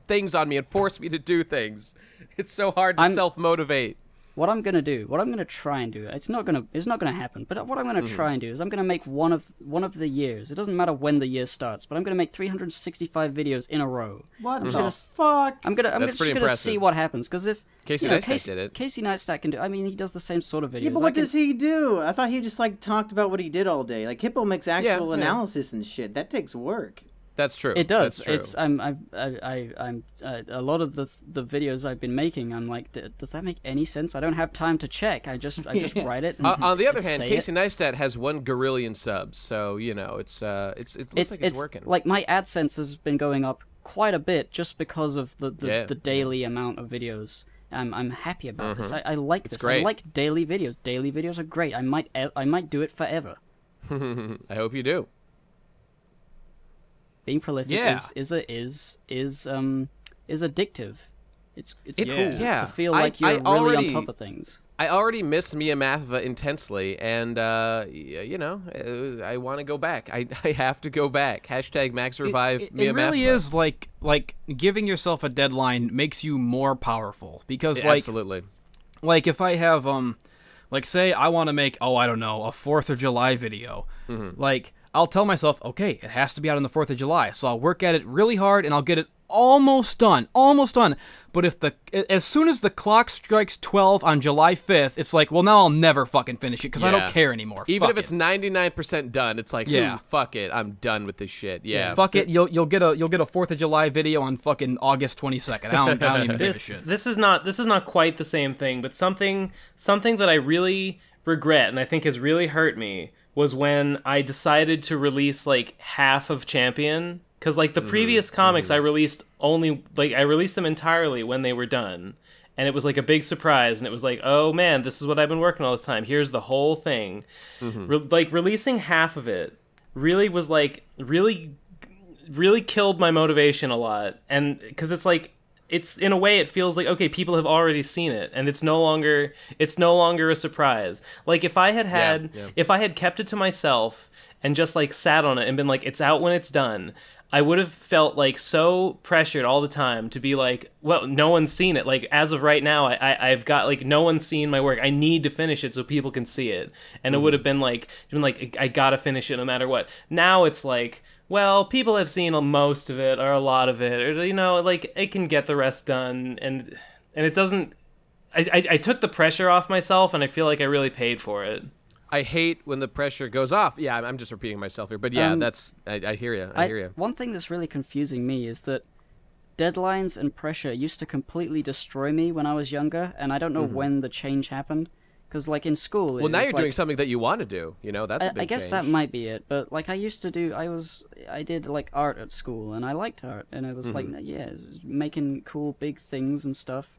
things on me and force me to do things. It's so hard to I'm- self motivate. what I'm gonna do, what I'm gonna try and do, it's not gonna, it's not gonna happen. But what I'm gonna Mm-hmm. try and do is I'm gonna make one of one of the years. It doesn't matter when the year starts, but I'm gonna make 365 videos in a row. What I'm the gonna, fuck? I'm gonna, I'm That's just gonna impressive. see what happens. Because if Casey you know, Neistat Casey, did it. Casey Neistat can do. I mean, he does the same sort of videos. yeah, but what can- does he do? I thought he just like talked about what he did all day. Like Hippo makes actual yeah. analysis and shit. That takes work. That's true. It does. It's I'm I I I'm uh, a lot of the the videos I've been making. I'm like, "Th- does that make any sense? I don't have time to check. I just I just write it. Uh, on the other hand, Casey it. Neistat has one gorillion subs, so you know it's uh it's it looks it's like it's, it's working. like my AdSense has been going up quite a bit just because of the the, Yeah. the daily amount of videos. I'm I'm happy about this. I, I like this. Mm-hmm. great. I like daily videos. Daily videos are great. I might I might do it forever. I hope you do. Being prolific Yeah. is is a is is um is addictive. It's it's It- cool yeah. to feel I- like you're I really already- on top of things. I already miss Mia Mathva intensely, and uh, you know, uh, I want to go back. I, I have to go back. Hashtag Max Revive it, Mia it really Mathva. is like like giving yourself a deadline makes you more powerful because Yeah, like Absolutely. like if I have um like say I want to make oh I don't know a 4th of July video. Mm-hmm. Like I'll tell myself okay, it has to be out on the 4th of July. So I'll work at it really hard and I'll get it almost done. Almost done. But if the as soon as the clock strikes 12 on July 5th, it's like, well now I'll never fucking finish it cuz I don't care anymore. Even Fuck if it's ninety nine percent done, it's like, Yeah. yeah, fuck it, I'm done with this shit. Yeah, Fuck it, you'll you'll get a you'll get a 4th of July video on fucking August 22nd. I don't, I don't even give a this shit. this is not this is not quite the same thing, but something something that I really regret and I think has really hurt me was when I decided to release like half of Champion cuz like the mm-hmm. previous comics mm-hmm. I released only like I released them entirely when they were done. And it was like a big surprise and it was like, "Oh man, this is what I've been working all this time. Here's the whole thing." Mm-hmm. Re- like releasing half of it really was like really really killed my motivation a lot and because it's like it's in a way it feels like okay people have already seen it and it's no longer it's no longer a surprise. Like if i had had yeah. if i had kept it to myself and just like sat on it and been like it's out when it's done i would have felt like so pressured all the time to be like well no one's seen it. Like as of right now i, I i've got like no one's seen my work. I need to finish it so people can see it. And it would mm-hmm. have been like been like i gotta finish it no matter what. Now it's like well, people have seen most of it or a lot of it, or you know, like it can get the rest done, and and it doesn't. I, I, I took the pressure off myself, and I feel like I really paid for it. I hate when the pressure goes off. Yeah, I'm- I'm just repeating myself here, but yeah, Um, that's I, I hear you. I, hear you. One thing that's really confusing me is that deadlines and pressure used to completely destroy me when I was younger, and I don't know when the change happened. Because, like in school. Well, now you're like, doing something that you want to do. You know, that's a I, I guess change. that might be it, but like I used to do, I was, I did like art at school, and I liked art, and it was Mm-hmm. like, yeah, making cool big things and stuff.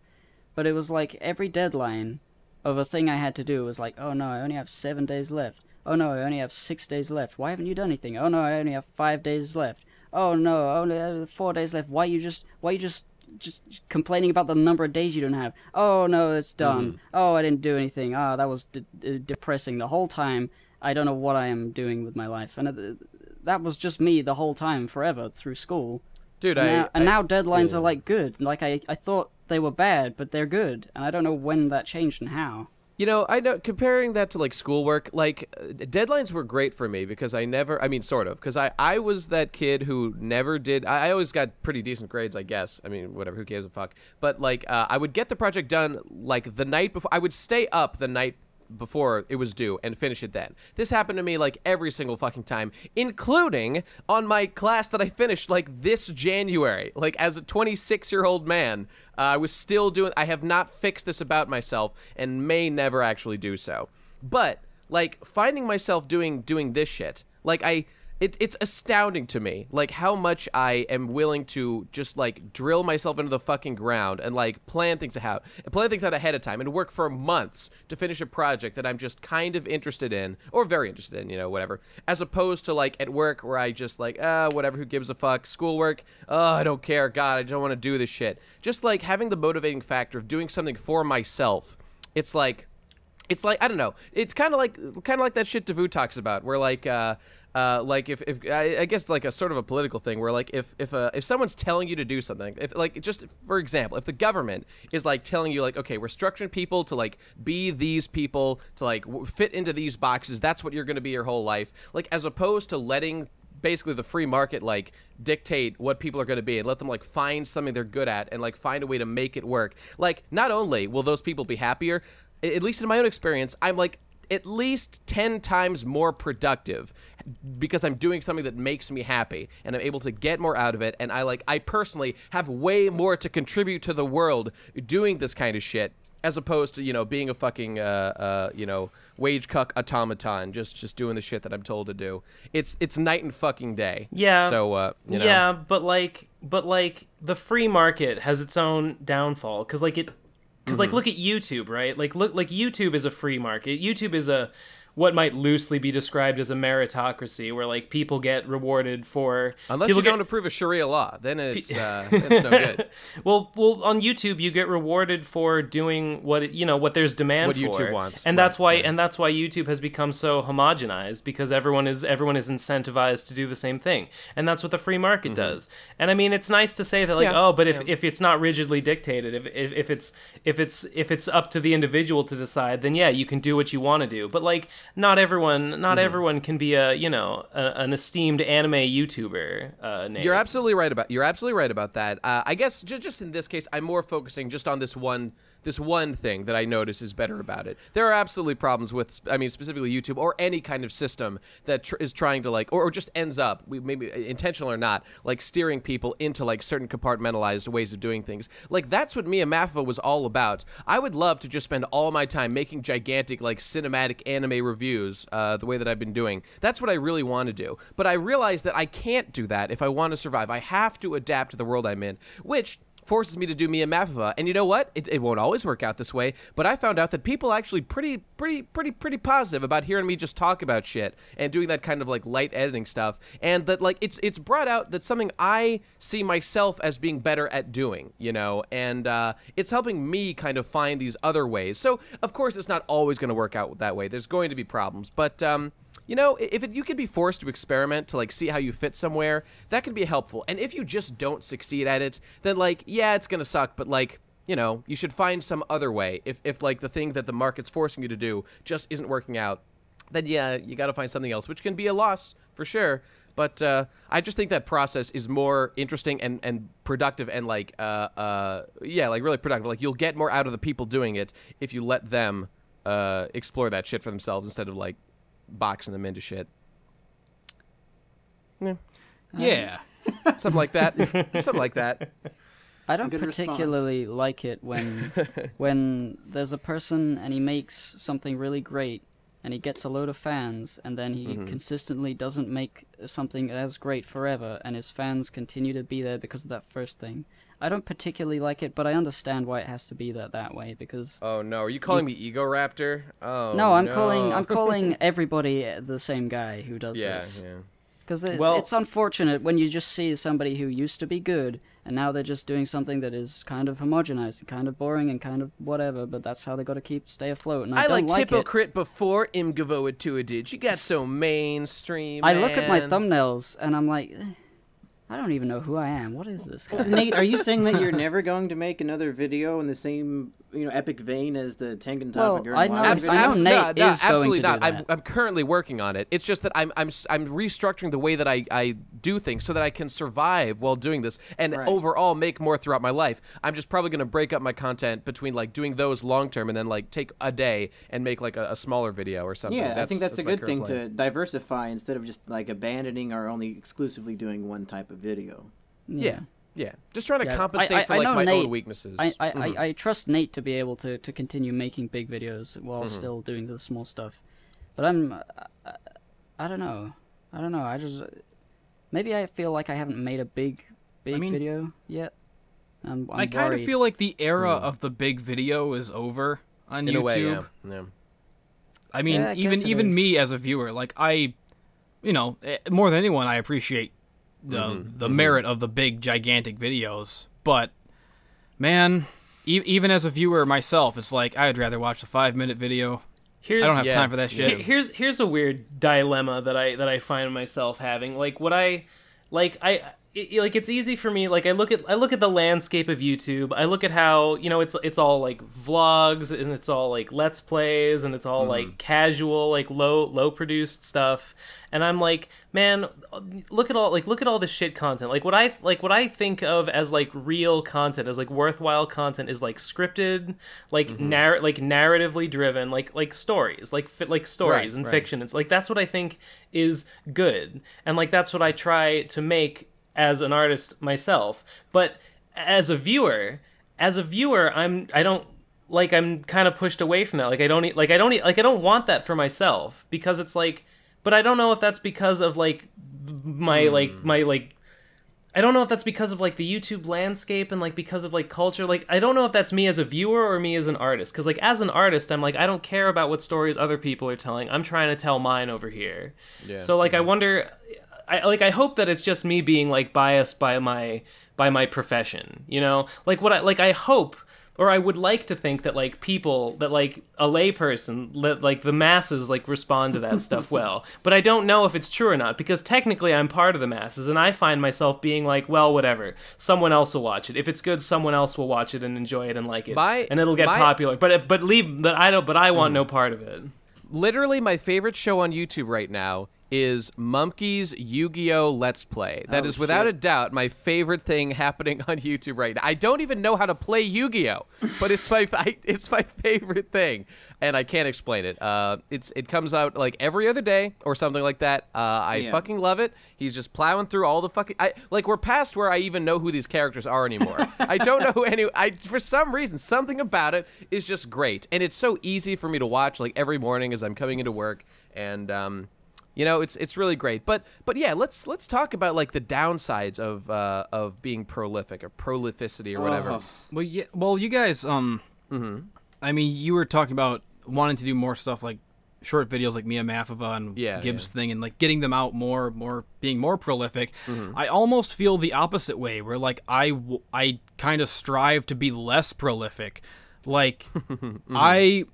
But it was like every deadline of a thing I had to do was like, oh no, I only have seven days left. Oh no, I only have six days left. Why haven't you done anything? Oh no, I only have five days left. Oh no, I only four days left. Why you just, why you just, just complaining about the number of days you don't have? Oh no, it's done. Oh, I didn't do anything. Ah, that was de- de- depressing the whole time. I don't know what I am doing with my life, and uh, that was just me the whole time, forever through school. dude. And I, now, and I- now deadlines yeah. are like good. Like I, I thought they were bad, but they're good, and I don't know when that changed and how. You know, I know comparing that to like schoolwork, like uh, deadlines were great for me because I never, I mean, sort of, because I, I was that kid who never did, I, I always got pretty decent grades, I guess. I mean, whatever, who gives a fuck? But like, uh, I would get the project done like the night before, I would stay up the night before it was due and finish it then. This happened to me like every single fucking time, including on my class that I finished like this January. Like as a 26 year old man, uh, I was still doing. I have not fixed this about myself and may never actually do so. But like finding myself doing doing this shit, like I it, it's astounding to me like how much i am willing to just like drill myself into the fucking ground and like plan things out plan things out ahead of time and work for months to finish a project that i'm just kind of interested in or very interested in you know whatever as opposed to like at work where i just like uh whatever who gives a fuck schoolwork oh i don't care god i don't want to do this shit just like having the motivating factor of doing something for myself it's like it's like I don't know. It's kind of like kind of like that shit Devu talks about, where like. Uh, uh, like if, if I, I guess like a sort of a political thing where like if if uh, if someone's telling you to do something if like just for example if the government is like telling you like okay we're structuring people to like be these people to like fit into these boxes that's what you're going to be your whole life like as opposed to letting basically the free market like dictate what people are going to be and let them like find something they're good at and like find a way to make it work. Like not only will those people be happier at least in my own experience i'm like at least 10 times more productive because I'm doing something that makes me happy and I'm able to get more out of it and I like I personally have way more to contribute to the world doing this kind of shit as opposed to, you know, being a fucking uh uh you know, wage cuck automaton just just doing the shit that I'm told to do. It's it's night and fucking day. Yeah. So uh you know. Yeah, but like, but like, the free market has its own downfall because like it, because like mm-hmm. look at YouTube, right? Like look, like YouTube is a free market. YouTube is a what might loosely be described as a meritocracy, where like people get rewarded for Unless you get- don't approve of Sharia law, then it's uh it's no good. well, well, on YouTube you get rewarded for doing what you know what there's demand What for, YouTube wants, and right, that's why right. and that's why YouTube has become so homogenized because everyone is everyone is incentivized to do the same thing, and that's what the free market does. And I mean, it's nice to say that like, Mm-hmm. Yeah, oh, but if, if it's not rigidly dictated, if, if if it's if it's if it's up to the individual to decide, then yeah, you can do what you want to do. But like, not everyone not Mm-hmm. everyone can be a you know a, an esteemed anime YouTuber. Uh, You're absolutely right about you're absolutely right about that. Uh, I guess just just in this case, I'm more focusing just on this one this one thing that I notice is better about it. There are absolutely problems with I mean specifically YouTube or any kind of system that tr- is trying to like or, or just ends up we- maybe intentional or not like steering people into like certain compartmentalized ways of doing things. Like that's what Mia Maffa was all about. I would love to just spend all my time making gigantic like cinematic anime reviews uh, the way that I've been doing. That's what I really want to do. But I realize that I can't do that if I want to survive. I have to adapt to the world I'm in, which forces me to do Mia Maffa. And you know what? It, it won't always work out this way, but I found out that people are actually pretty, pretty, pretty, pretty positive about hearing me just talk about shit and doing that kind of like light editing stuff. And that like it's it's brought out that something I see myself as being better at doing, you know, and uh, it's helping me kind of find these other ways. So of course it's not always going to work out that way. There's going to be problems, but um, you know, if it, you can be forced to experiment to like see how you fit somewhere, that can be helpful. And if you just don't succeed at it, then like, yeah, it's gonna suck, but like, you know, you should find some other way. If if like the thing that the market's forcing you to do just isn't working out, then yeah, you got to find something else, which can be a loss for sure. But uh, I just think that process is more interesting and, and productive and like uh, uh, yeah, like really productive. Like you'll get more out of the people doing it if you let them uh, explore that shit for themselves instead of like boxing them into shit. Yeah. Something like that. Something like that. I don't Good response. particularly like it when when there's a person and he makes something really great and he gets a load of fans and then he Mm-hmm. consistently doesn't make something as great forever and his fans continue to be there because of that first thing. I don't particularly like it, but I understand why it has to be that that way because Oh no, are you calling me Egoraptor? Oh no, I'm no. calling I'm calling everybody the same guy who does Yeah, this. yeah. Because it's, Well- it's unfortunate when you just see somebody who used to be good and now they're just doing something that is kind of homogenized and kind of boring and kind of whatever, but that's how they got to keep stay afloat. And I, I, don't liked like it. Hippocrit before Imgavoa Tua did. She got so mainstream. I look at my thumbnails and I'm like, eh, I don't even know who I am. What is this? Nate, are you saying that you're never going to make another video in the same you know Epic Vein as the Tengen Top Well, and Gurren I know- Lagann Abs- I know abs- Nate no, no, is going absolutely to not. do I'm. I'm currently working on it. It's just that I'm I'm s- I'm restructuring the way that I, I do things so that I can survive while doing this and Right. overall make more throughout my life. I'm just probably going to break up my content between like doing those long term and then like take a day and make like a, a smaller video or something. Yeah, I think that's, a good thing plan. to diversify instead of just like abandoning or only exclusively doing one type of video. Yeah. Yeah. Yeah, just trying to Yeah, compensate I- I- for I like my Nate- own weaknesses. I, I, Mhm. I, I trust Nate to be able to, to continue making big videos while Mm-hmm. still doing the small stuff. But I'm, I, I don't know. I don't know. I just maybe I feel like I haven't made a big big mean- video yet. I'm, I'm I kind of feel like the era of the big video is over on. In YouTube. a way, yeah. yeah. I mean, Yeah, I even even is. me as a viewer, like I, you know, eh, more than anyone, I appreciate the Mm-hmm, the merit of the big gigantic videos. But man, e- even as a viewer myself, it's like I'd rather watch the five minute video. Here's I don't have Yeah, time for that shit. Here's here's a weird dilemma that I that I find myself having. Like what I like I it, like it's easy for me like I look at I look at the landscape of YouTube. I look at how, you know, it's it's all like vlogs and it's all like let's plays and it's all mm-hmm. like casual like low low produced stuff. And I'm like, man, look at all like look at all the shit content. Like what I like what I think of as like real content as like worthwhile content is like scripted, like mm-hmm. narr like narratively driven, like like stories, like fi- like stories Right, and right. fiction. It's like that's what I think is good, and like that's what I try to make as an artist myself. But as a viewer, as a viewer, I'm I don't like I'm kind of pushed away from that. Like I don't like I don't like I don't want that for myself because it's like, but I don't know if that's because of like my hmm. like my like I don't know if that's because of like the YouTube landscape and like because of like culture. Like I don't know if that's me as a viewer or me as an artist. Because like as an artist, I'm like I don't care about what stories other people are telling. I'm trying to tell mine over here. Yeah. So like I mm-hmm. wonder, I like I hope that it's just me being like biased by my by my profession. You know, like what I like I hope. Or I would like to think that like people that like a layperson, like the masses like respond to that stuff well. But I don't know if it's true or not because technically I'm part of the masses and I find myself being like, well, whatever. Someone else will watch it. If it's good, someone else will watch it and enjoy it and like it, My- and it'll get my- popular. But if but leave, but I don't. But I want hmm. no part of it. literally my favorite show on YouTube right now is Mumkey's Yu-Gi-Oh! Let's Play. That Oh, is without shit. a doubt my favorite thing happening on YouTube right now. I don't even know how to play Yu-Gi-Oh, but it's my I, it's my favorite thing, and I can't explain it. Uh, it's it comes out like every other day or something like that. Uh, I Yeah. fucking love it. He's just plowing through all the fucking. I like we're past where I even know who these characters are anymore. I don't know who any. I for some reason something about it is just great, and it's so easy for me to watch like every morning as I'm coming into work, and um, you know it's it's really great. But but yeah, let's let's talk about like the downsides of uh of being prolific or prolificity or whatever. Oh. Well, yeah. Well, you guys, um, I mean, you were talking about wanting to do more stuff like short videos like Mia Maffava and Yeah, Gibbs yeah. thing, and like getting them out more, more being more prolific. Mm-hmm. I almost feel the opposite way, where like I, w- I kind of strive to be less prolific. Like Mm-hmm. I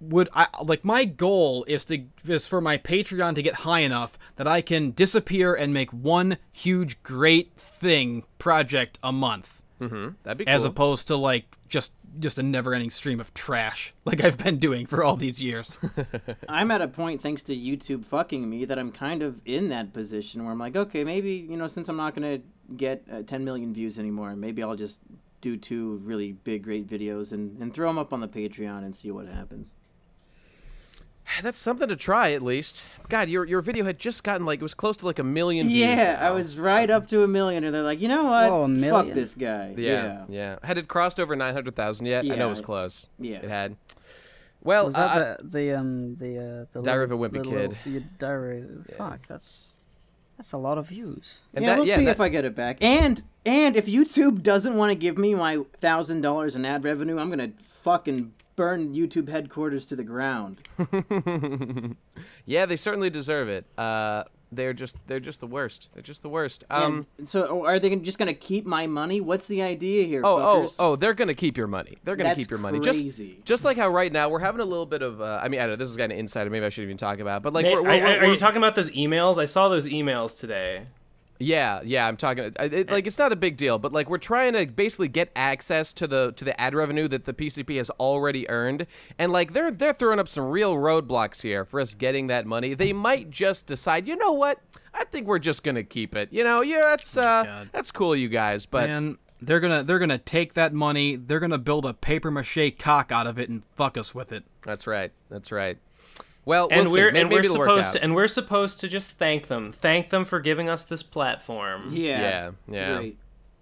would I like my goal is to is for my Patreon to get high enough that I can disappear and make one huge great thing project a month That'd be cool. as opposed to like just just a never-ending stream of trash like I've been doing for all these years. I'm at a point, thanks to YouTube fucking me, that I'm kind of in that position where I'm like, okay, maybe you know, since I'm not gonna get uh, 10 million views anymore, maybe I'll just do two really big, great videos and, and throw them up on the Patreon and see what happens. That's something to try at least. God, your your video had just gotten like it was close to like a million views. Yeah, I was right up to a million, and they're like, you know what? Whoa, a Fuck this guy. Yeah, yeah. Had it crossed over nine hundred thousand yet? I know it was close. Yeah. it had. Well, Was uh, the, the um the uh the Diary little- of a Wimpy the Kid. little- your diary? Fuck, that's that's a lot of views. and yeah, that- we'll yeah, see that- if I get it back. And and if YouTube doesn't want to give me my thousand dollars in ad revenue, I'm gonna fucking burn YouTube headquarters to the ground. yeah, they certainly deserve it. Uh, they're just they're just the worst. They're just the worst. Um. And so oh, are they just gonna keep my money? What's the idea here? Oh, oh, fuckers? oh! They're gonna keep your money. They're gonna keep your money. crazy. Just, just like how right now we're having a little bit of. Uh, I mean, I don't know. This is kind of insider. Maybe I shouldn't even talk about. But like, Nate, we're, we're, I- I- we're, are you talking about those emails? I saw those emails today. Yeah, yeah, I'm talking. It, like, it's not a big deal, but like, we're trying to basically get access to the to the ad revenue that the PCP has already earned, and like, they're they're throwing up some real roadblocks here for us getting that money. They might just decide, you know what? I think we're just gonna keep it. You know, yeah, that's uh, God. that's cool, you guys, but And they're gonna they're gonna take that money. They're gonna build a paper mache cock out of it and fuck us with it. that's right, that's right. Well, and we'll we're see. May- and we're maybe it'll work supposed to and we're supposed to just thank them, thank them for giving us this platform. Yeah. Yeah, yeah. Great.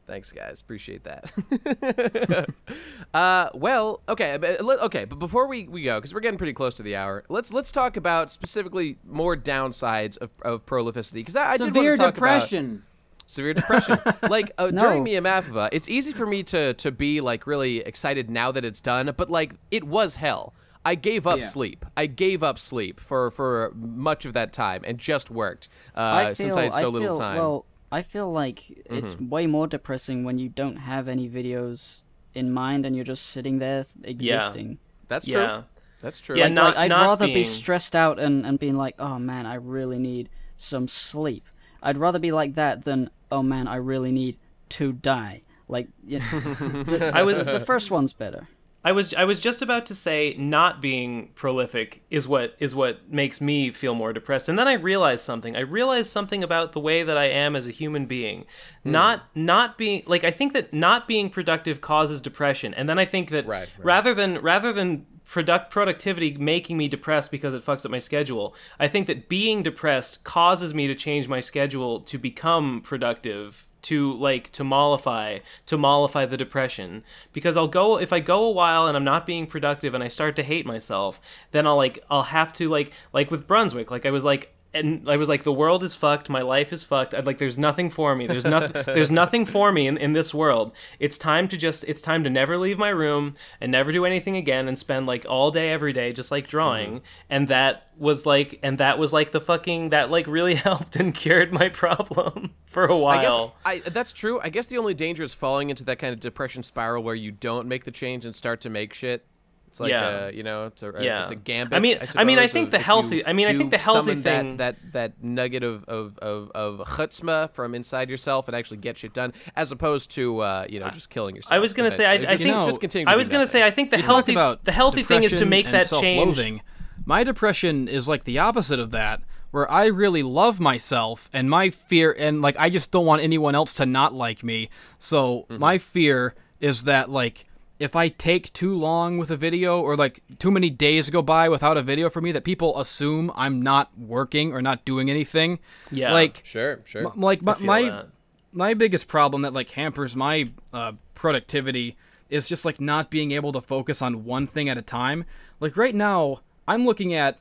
Thanks, guys. Appreciate that. uh, well, okay, but, okay, but before we, we go, because we're getting pretty close to the hour, let's let's talk about specifically more downsides of, of prolificity. Because I, I did want to talk about depression. severe depression. like uh, No. during Mia Mafova, it's easy for me to to be like really excited now that it's done, but like it was hell. I gave up Yeah. sleep. I gave up sleep for for much of that time, and just worked uh, I feel, since I had so I little feel, time. Well, I feel like it's way more depressing when you don't have any videos in mind and you're just sitting there th- existing. That's true. Yeah. That's true. Yeah, Like, not- like, I'd not rather be stressed out and, and being like, oh man, I really need some sleep. I'd rather be like that than, oh man, I really need to die. Like, you the, I was the first one's better. I was I was just about to say not being prolific is what is what makes me feel more depressed. And then I realized something. I realized something about the way that I am as a human being. Hmm. Not not being like I think that not being productive causes depression. And then I think that Right, right. rather than rather than product productivity making me depressed because it fucks up my schedule, I think that being depressed causes me to change my schedule to become productive to like to mollify to mollify the depression. Because I'll go if I go a while and I'm not being productive and I start to hate myself then I'll like I'll have to like like with Brunswick like I was like and I was like the world is fucked. My life is fucked. I'd like there's nothing for me. There's nothing there's nothing for me in, in this world. It's time to just it's time to never leave my room and never do anything again and spend like all day every day just like drawing. Mm-hmm. And that was like and that was like the fucking that like really helped and cured my problem for a I guess while. I, that's true. I guess the only danger is falling into that kind of depression spiral where you don't make the change and start to make shit. It's like Yeah. uh, you know, it's a Yeah. it's a gambit. I mean- I mean, I think of the healthy- I mean, I think the healthy summon that- that that nugget of of of of chutzpah from inside yourself and actually get shit done, as opposed to uh, you know just killing yourself. I was gonna say, I- eventually. I Just- think- just continue. I was gonna nothing. say I think the You healthy about the healthy thing is to make and that change. self-loathing. My depression is like the opposite of that, where I really love myself and my fear, and like I just don't want anyone else to not like me. So Mm-hmm. my fear is that like if I take too long with a video or like too many days go by without a video for me, that people assume I'm not working or not doing anything. Yeah. like Sure, sure. m- like my my, that. my biggest problem that like hampers my uh, productivity is just like not being able to focus on one thing at a time. Like right now, I'm looking at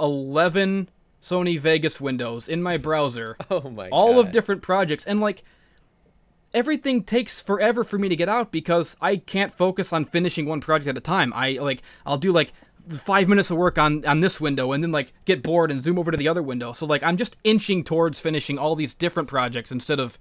11 Sony Vegas windows in my browser, oh my god. all God. of different projects, and like everything takes forever for me to get out because I can't focus on finishing one project at a time. I like I'll do like five minutes of work on on this window and then like get bored and zoom over to the other window. So like I'm just inching towards finishing all these different projects instead of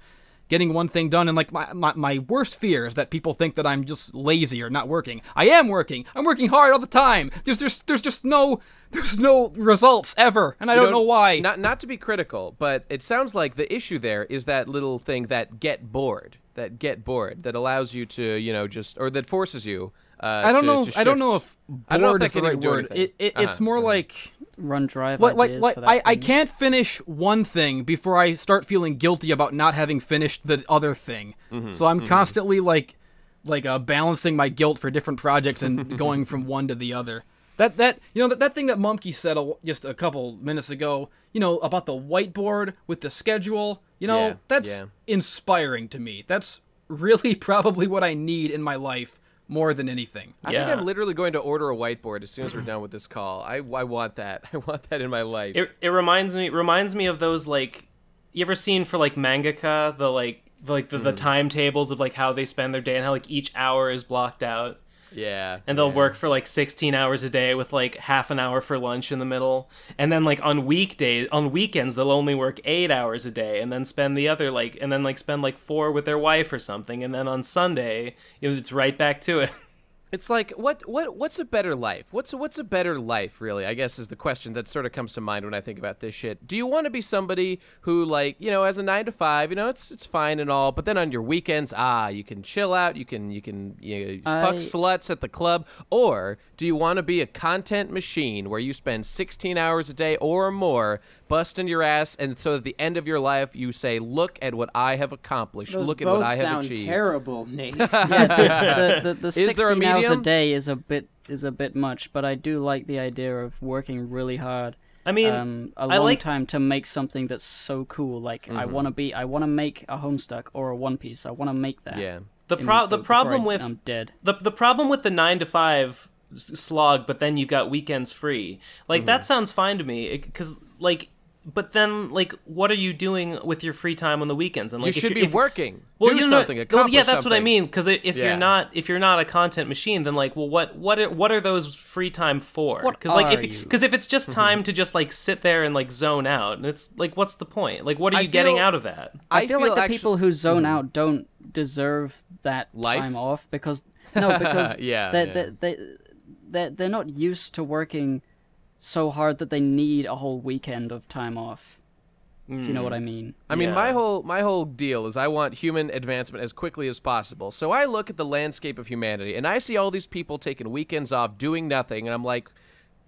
getting one thing done and like my, my, my worst fear is that people think that I'm just lazy or not working. I am working. I'm working hard all the time. There's there's there's just no there's no results ever and I You don't know why. Not not to be critical, but it sounds like the issue there is that little thing that get bored, that get bored, that allows you to you know just or that forces you. Uh, I don't to- know. to I don't know if I don't know if bored is the right word. It, it, It's Uh-huh, more uh-huh. like Run drive like like, ideas like for that I, I can't finish one thing before I start feeling guilty about not having finished the other thing. Mm-hmm, so I'm constantly like like uh, balancing my guilt for different projects and going from one to the other. That that you know that, that thing that Mumkey said a, just a couple minutes ago, you know about the whiteboard with the schedule. You know Yeah, that's yeah. inspiring to me. That's really probably what I need in my life more than anything. I Yeah. think I'm literally going to order a whiteboard as soon as we're done with this call. I, I want that. I want that in my life. It it reminds me reminds me of those like you ever seen for like mangaka the like the, like the, Mm-hmm. the timetables of like how they spend their day and how like each hour is blocked out yeah. and they'll yeah. work for like 16 hours a day with like half an hour for lunch in the middle and then like on weekdays on weekends they'll only work 8 hours a day and then spend the other like and then like spend like 4 with their wife or something and then on Sunday you know it's right back to it It's like what what what's a better life? What's a, what's a better life really? I guess is the question that sort of comes to mind when I think about this shit. Do you want to be somebody who like, you know, has a 9 to 5, you know, it's it's fine and all, but then on your weekends, ah, you can chill out, you can you can you know, fuck I- sluts at the club or do you want to be a content machine where you spend 16 hours a day or more busting your ass and so at the end of your life you say, "Look at what I have accomplished. Those Look at what I have sound achieved." terrible, Nate. yeah, the, the, the Is there a hours a day is a bit is a bit much, but I do like the idea of working really hard. I mean, um, a I long like- time to make something that's so cool. Like I Mm-hmm. want to be, I want to make a Homestuck or a One Piece. I want to make that. Yeah. the pro- the before problem I- with I'm dead. the the problem with the nine to five slog, but then you've got weekends free. Like Mm-hmm. that sounds fine to me because like, but then like, what are you doing with your free time on the weekends? And like, you should you're- be if- working. Well, Do you know, something. well, yeah, that's what I mean. Because if Yeah. you're not if you're not a content machine, then like, well, what what are, what are those free time for? Because like if you? because if it's just time to just like sit there and like zone out, and it's like, what's the point? Like, what are I you getting out of that? I, feel, like the actu- people who zone hmm. out don't deserve that Life? time off because no, because Yeah, they yeah. they they they they're not used to working so hard that they need a whole weekend of time off. If you know what hmm. I mean. I mean, Yeah. my whole my whole deal is I want human advancement as quickly as possible. So I look at the landscape of humanity and I see all these people taking weekends off, doing nothing, and I'm like,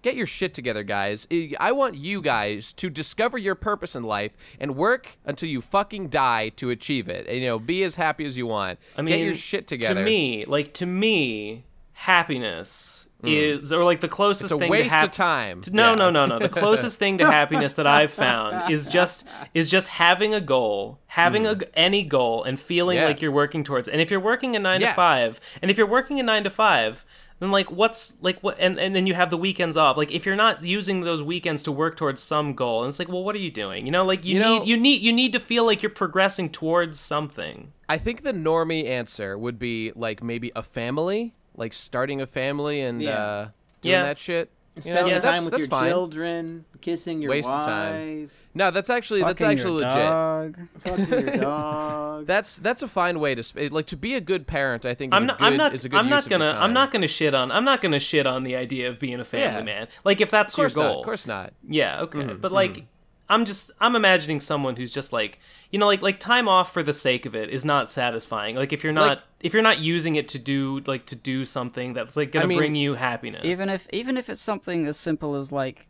get your shit together, guys. I I want you guys to discover your purpose in life and work until you fucking die to achieve it. And, you know, be as happy as you want. I mean, get your shit together. To me, like to me, happiness Mm. is or like the closest. It's a thing waste to hap- of time. to- No, Yeah. no, no, no. The closest thing to happiness that I've found is just is just having a goal, having a, mm. any goal, and feeling. Yeah. like you're working towards. it. And if you're working a nine Yes. to five, and if you're working a nine to five. Then like what's like what and, and then you have the weekends off. Like if you're not using those weekends to work towards some goal, and it's like, well, what are you doing? You know, like you, You know- need you need you need to feel like you're progressing towards something. I think the normie answer would be like maybe a family, like starting a family and Yeah. uh, doing Yeah. that shit. You Spending know, time with your fine. children, kissing your Waste of wife, time. No, that's actually that's Fucking actually your legit. dog. fucking your dog. That's that's a fine way to sp- like to be a good parent. I think is I'm a not. good, I'm not. is a good I'm use not of your gonna. I'm not gonna shit on. I'm not gonna shit on the idea of being a family Yeah. man. Like if that's Of course your not. goal. Of course not. Yeah. Okay. But like, I'm just. I'm imagining someone who's just like, you know, like like time off for the sake of it is not satisfying. Like if you're not Like- if you're not using it to do like to do something that's like gonna I mean, bring you happiness. even if even if it's something as simple as like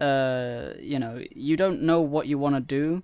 uh you know you don't know what you want to do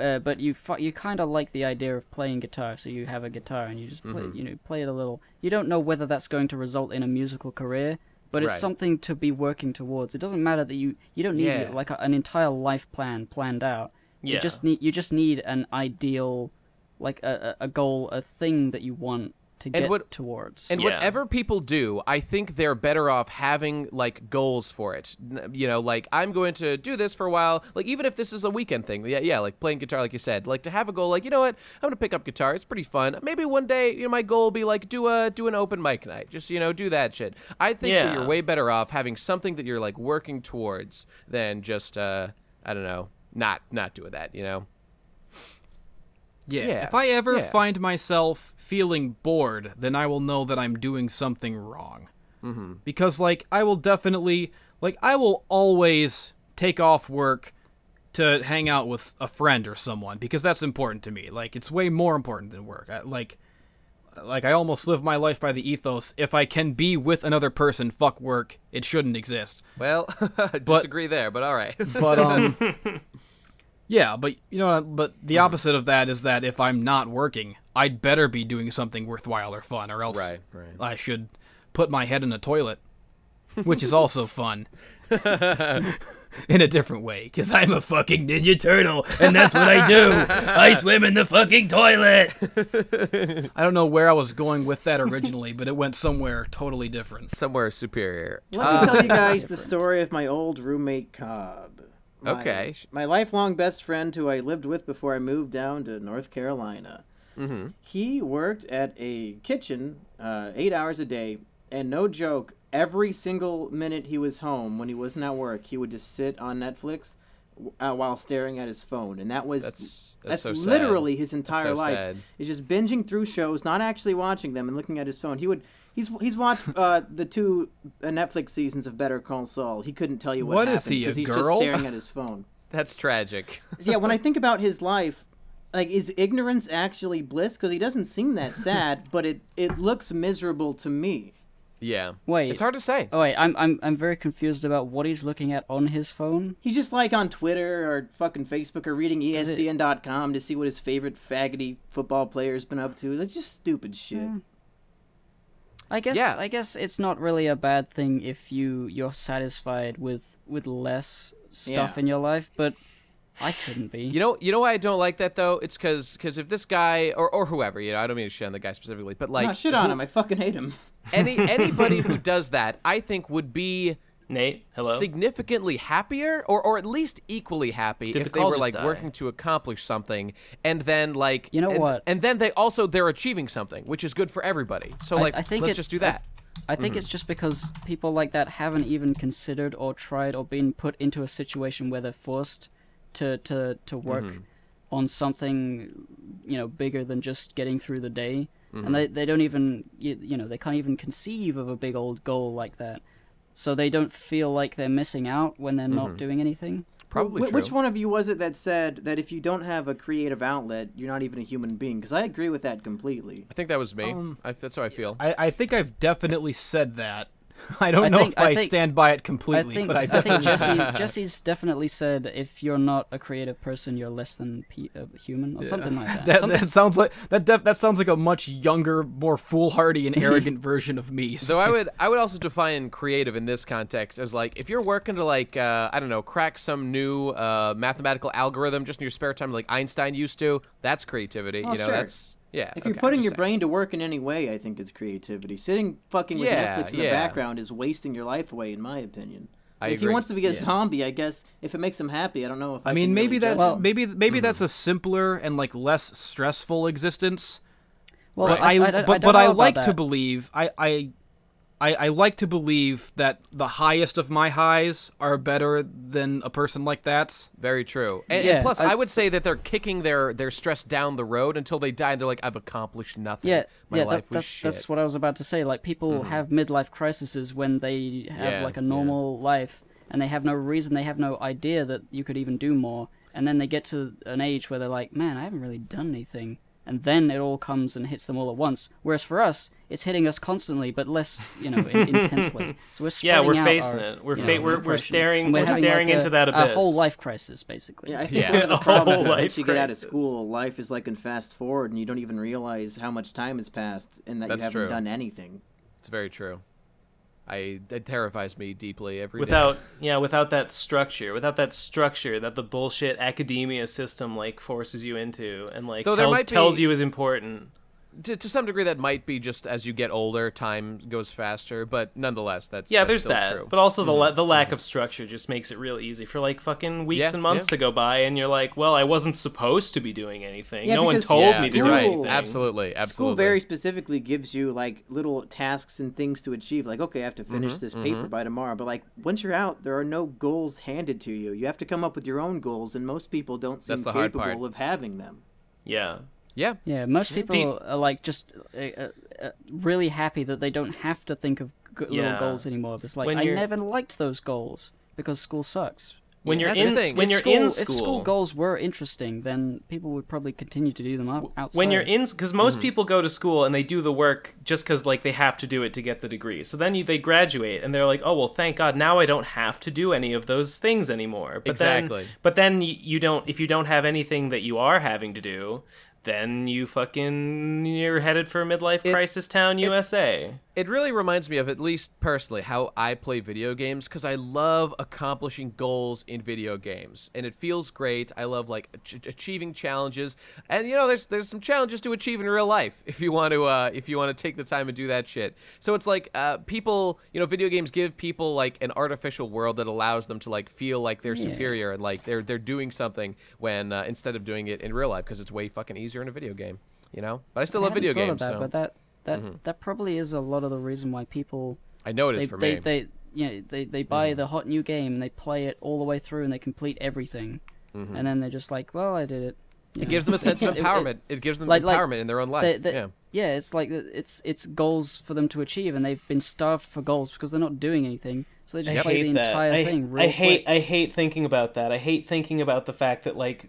uh, but you fu- you kind of like the idea of playing guitar so you have a guitar and you just play Mm-hmm. you know play it a little you don't know whether that's going to result in a musical career but it's Right. something to be working towards it doesn't matter that you you don't need Yeah. like a, an entire life plan planned out Yeah. you just need you just need an ideal like a, a a goal a thing that you want to And get what- towards And Yeah. whatever people do, I think they're better off having like goals for it. You know, like I'm going to do this for a while. Like even if this is a weekend thing, yeah, yeah, like playing guitar, like you said, like to have a goal, like you know what, I'm gonna pick up guitar. It's pretty fun. Maybe one day, you know, my goal will be like do a do an open mic night. Just you know, do that shit. I think that you're way better off having something that you're like working towards than just uh, I don't know, not not doing that. You know. Yeah. Yeah, If I ever yeah. find myself feeling bored, then I will know that I'm doing something wrong. Mm-hmm. Because, like, I will definitely, like, I will always take off work to hang out with a friend or someone because that's important to me. Like, it's way more important than work. I, like, like I almost live my life by the ethos: if I can be with another person, fuck work. It shouldn't exist. Well, disagree there, but all right. But um, yeah, but you know, but the opposite of that is that if I'm not working, I'd better be doing something worthwhile or fun, or else Right, right. I should put my head in a toilet, which is also fun. In a different way, because I'm a fucking Ninja Turtle, and that's what I do. I swim in the fucking toilet. I don't know where I was going with that originally, but it went somewhere totally different. Somewhere superior. Let me tell you guys the story of my old roommate Cobb. My, Okay. My lifelong best friend who I lived with before I moved down to North Carolina. Mm-hmm. He worked at a kitchen uh, eight hours a day, and no joke, every single minute he was home when he wasn't at work, he would just sit on Netflix uh, while staring at his phone, and that was That's- that's that's, so sad. literally his entire so life. sad. Is just binging through shows, not actually watching them, and looking at his phone. He would He's he's watched uh, the two uh, Netflix seasons of Better Call Saul. He couldn't tell you what, What happened is he, because he's just staring at his phone. That's tragic. yeah, when I think about his life, like is ignorance actually bliss? Because he doesn't seem that sad, but it it looks miserable to me. Yeah. Wait. It's hard to say. Oh wait, I'm I'm I'm very confused about what he's looking at on his phone. He's just like on Twitter or fucking Facebook or reading E Is it- ESPN.com to see what his favorite faggoty football player's been up to. That's just stupid shit. Hmm. I guess Yeah. I guess it's not really a bad thing if you you're satisfied with with less stuff Yeah. in your life, but I couldn't be. You know, you know why I don't like that though? It's because if this guy or, or whoever, you know, I don't mean to shit on the guy specifically, but like no, shit on who- him. I fucking hate him. Any anybody who does that, I think would be Nate, hello. significantly happier or, or at least equally happy Did if the they were like die? working to accomplish something and then like You know and, what? and then they also they're achieving something which is good for everybody so like I think let's it- just do that I think it's mm-hmm. just because people like that haven't even considered or tried or been put into a situation where they're forced to to to work mm-hmm. on something you know bigger than just getting through the day and they they don't even you, you know they can't even conceive of a big old goal like that so they don't feel like they're missing out when they're not doing anything probably Wh- true. Which one of you was it that said that if you don't have a creative outlet, you're not even a human being? Because I agree with that completely. I think that was me Um, I, that's how I feel I, I think I've definitely said that. I don't I know think- if I I, think- stand by it I completely, think but I I think Jesse Jesse's definitely said if you're not a creative person, you're less than pe- uh, human or something like that. that, Something- that sounds like that. Def, that sounds like a much younger, more foolhardy and arrogant version of me. So I would I would also define creative in this context as like if you're working to like uh, I don't know crack some new uh, mathematical algorithm just in your spare time like Einstein used to that's creativity Oh, you know sure. that's yeah If okay, you're putting your saying. brain to work in any way, I think it's creativity. Sitting fucking with Yeah, Netflix in the background is wasting your life away, in my opinion. I if agree. he wants to be a Yeah. zombie, I guess if it makes him happy, I don't know if I, I mean, can maybe really that's judge him. maybe maybe Mm-hmm. that's a simpler and like less stressful existence. well, but I, I, I, I, but, don't but I like that. to believe I, I I I like to believe that the highest of my highs are better than a person like that. Very true. And, and plus, I, I- would say that they're kicking their their stress down the road until they die. and They're like, I've accomplished nothing. Yeah, My yeah, life that's was that's, shit. that's what I was about to say. Like people mm-hmm. have midlife crises when they have Yeah, like a yeah. normal life and they have no reason, they have no idea that you could even do more. And then they get to an age where they're like, "Man, I haven't really done anything." And then it all comes and hits them all at once. Whereas for us, it's hitting us constantly, but less, you know, in- intensely. So we're Yeah, we're out facing our, it. We're fa- know, we're- we're depression. staring- And we're staring like, into a, that A whole life crisis, basically. Yeah, I think Yeah, one of the problems whole is life once you get out of school, life is like in fast forward, and you don't even realize how much time has passed and that That's you haven't true. done anything. It's very true. I it terrifies me deeply every day. without yeah without that structure without that structure that the bullshit academia system like forces you into and like Though there tells, be- tells you is important to, to some degree that might be just as you get older, time goes faster. But nonetheless, that's yeah that's there's still that True. but also the mm-hmm. la- the lack mm-hmm. of structure just makes it real easy for like fucking weeks Yeah, and months yeah. to go by and you're like well i wasn't supposed to be doing anything Yeah, no one told yeah, me to you're do right. anything Absolutely, absolutely. School very specifically gives you like little tasks and things to achieve. Like, okay, I have to mm-hmm, finish Mm-hmm, this paper by tomorrow. But like, once you're out, there are no goals handed to you. You have to come up with your own goals, and most people don't seem That's the hard capable of having them. yeah Yeah, Yeah, most people you- are like just uh, uh, uh, really happy that they don't have to think of g- little goals anymore. It's like When I you're- never liked those goals because school sucks. when you're that's in thing. when if you're school, in if school school goals were interesting, then people would probably continue to do them outside. when you're in because most Mm-hmm. people go to school and they do the work just because like they have to do it to get the degree so then you, they graduate and they're like oh well thank god now i don't have to do any of those things anymore but Exactly. then, but then y- you don't if you don't have anything that you are having to do then you fucking you're headed for a midlife It- crisis town usa it really reminds me of at least personally how I play video games because I love accomplishing goals in video games and it feels great. I love like ach- achieving challenges and you know there's there's some challenges to achieve in real life if you want to uh, if you want to take the time and do that shit. So it's like uh, people you know video games give people like an artificial world that allows them to like feel like they're superior and like they're they're doing something when uh, instead of doing it in real life because it's way fucking easier in a video game. You know, but I still I love video games. that, so. But that that mm-hmm. that probably is a lot of the reason why people I know it is they for they, me. they you know they they buy mm-hmm. the hot new game and they play it all the way through and they complete everything, mm-hmm. and then they're just like, well, I did it. It gives them a sense of It- it- empowerment. It, gives them like- like, empowerment in their own life. They- they- yeah. yeah, it's like it's it's goals for them to achieve, and they've been starved for goals because they're not doing anything. So they just I play the that. entire I, thing. Real I hate. quick. I hate thinking about that. I hate thinking about the fact that like, s-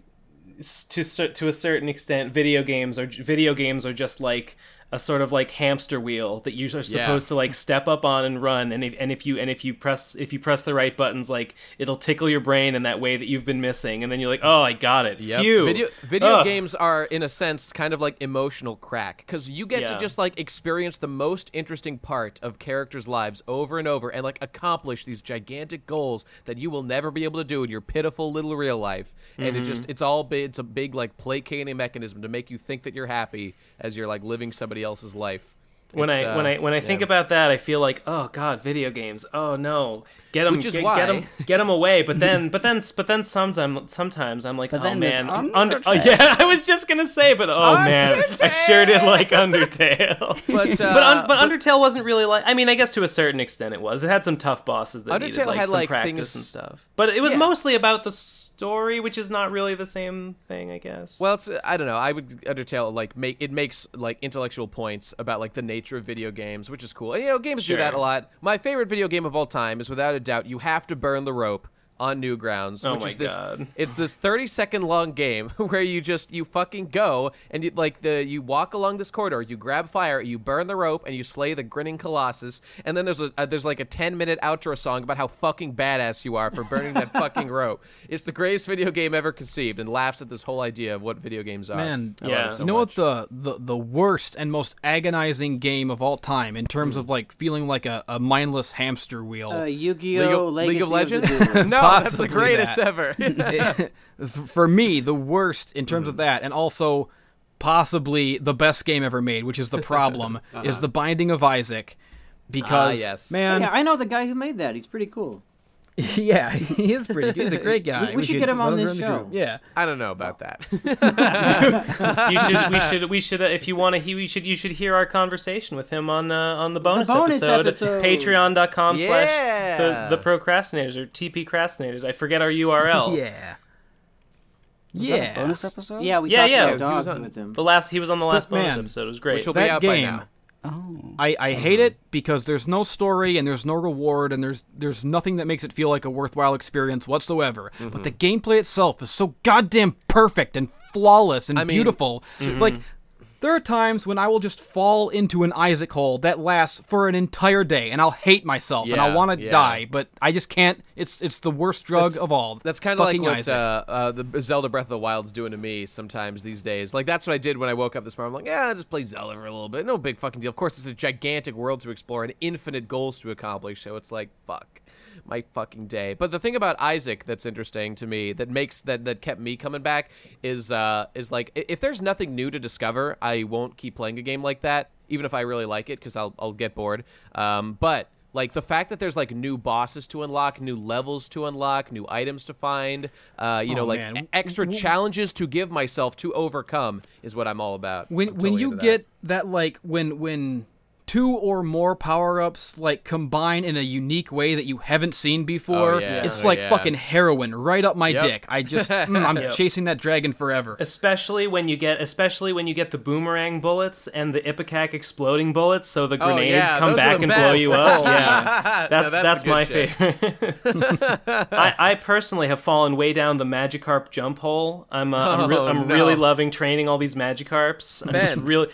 to to a certain extent, video games are video games are just like a sort of like hamster wheel that you are supposed to like step up on and run and if and if you and if you press if you press the right buttons like it'll tickle your brain in that way that you've been missing and then you're like oh I got it Yep. phew Video video Ugh. games are in a sense kind of like emotional crack because you get to just like experience the most interesting part of characters' lives over and over and like accomplish these gigantic goals that you will never be able to do in your pitiful little real life. And it Mm-hmm. just it's all it's a big like placating mechanism to make you think that you're happy as you're like living somebody else's life. When I when uh, I when I think yeah. about that, I feel like, oh god, video games. Oh no, get them, is get, why- get them, away. But then, but then, but then sometimes, sometimes I'm like, But oh man, Under- oh yeah, I was just gonna say, but oh man, I sure did like Undertale. But, uh, but, un- but Undertale wasn't really like. I mean, I guess to a certain extent it was. It had some tough bosses that needed Undertale like had, some like, practice things- and stuff. But it was Yeah. mostly about the story, which is not really the same thing, I guess. Well, it's I don't know. I would Undertale like make it makes like intellectual points about like the nature of video games, which is cool. And you know, games do that a lot. My favorite video game of all time is without a doubt You Have to Burn the Rope on Newgrounds, Oh which my is this God. it's this 30 second long game where you just you fucking go and you like the you walk along this corridor, you grab fire, you burn the rope and you slay the grinning colossus, and then there's a uh, there's like a 10 minute outro song about how fucking badass you are for burning that fucking rope. It's the greatest video game ever conceived and laughs at this whole idea of what video games are. Man, I Yeah. so you know much. what the, the the worst and most agonizing game of all time in terms of like feeling like a, a mindless hamster wheel. Uh, Yu-Gi-Oh! of, League of Legends? Duel. no, that's the greatest that. ever. for me, the worst in terms Mm-hmm. of that, and also possibly the best game ever made, which is the problem, is the Binding of Isaac. Because Uh-huh. Ah, yes. man, yeah, I know the guy who made that. He's pretty cool. yeah, he is pretty. He's a great guy. we should get him on this the show. Yeah, I don't know about that. you should we should we should uh, if you want to he we should you should hear our conversation with him on uh, on the bonus, bonus episode, episode. patreon.com Yeah. slash the the procrastinators or tp procrastinators i forget our url yeah, Was that a yeah. bonus episode. Yeah, we Yeah, talked yeah, about dogs on- with him. the last he was on the last But, bonus man, episode it was great Which will be That out by game. now. Oh. I, I hate it because there's no story and there's no reward and there's there's nothing that makes it feel like a worthwhile experience whatsoever. But mm-hmm. the gameplay itself is so goddamn perfect and flawless and I mean- beautiful. Mm-hmm. Like there are times when I will just fall into an Isaac hole that lasts for an entire day and I'll hate myself and I'll want to yeah. die, but I just can't. It's it's the worst drug That's- of all. That's kind of like what uh, uh, the Zelda Breath of the Wild's doing to me sometimes these days. Like that's what I did when I woke up this morning. I'm like, yeah, I'll just play Zelda for a little bit. No big fucking deal. Of course, it's a gigantic world to explore and infinite goals to accomplish. So it's like, fuck my fucking day. But the thing about Isaac that's interesting to me that makes that that kept me coming back is uh is like if there's nothing new to discover, I won't keep playing a game like that, even if I really like it, because I'll I'll get bored. Um, but like the fact that there's like new bosses to unlock, new levels to unlock, new items to find, uh, you know, Oh, like man. extra challenges to give myself to overcome is what I'm all about. when I'm when totally you that. get that like when when two or more power-ups like combine in a unique way that you haven't seen before Oh, yeah. it's Oh, like yeah. fucking heroin right up my Yep. dick i just mm, i'm chasing that dragon forever especially when you get especially when you get the boomerang bullets and the ipecac exploding bullets so the Oh, grenades yeah, come those back the and blow you up Oh, yeah that's that's that's, my shit. favorite I, I personally have fallen way down the magikarp jump hole i'm uh, i'm, re- Oh, I'm no. really loving training all these magikarps i'm just really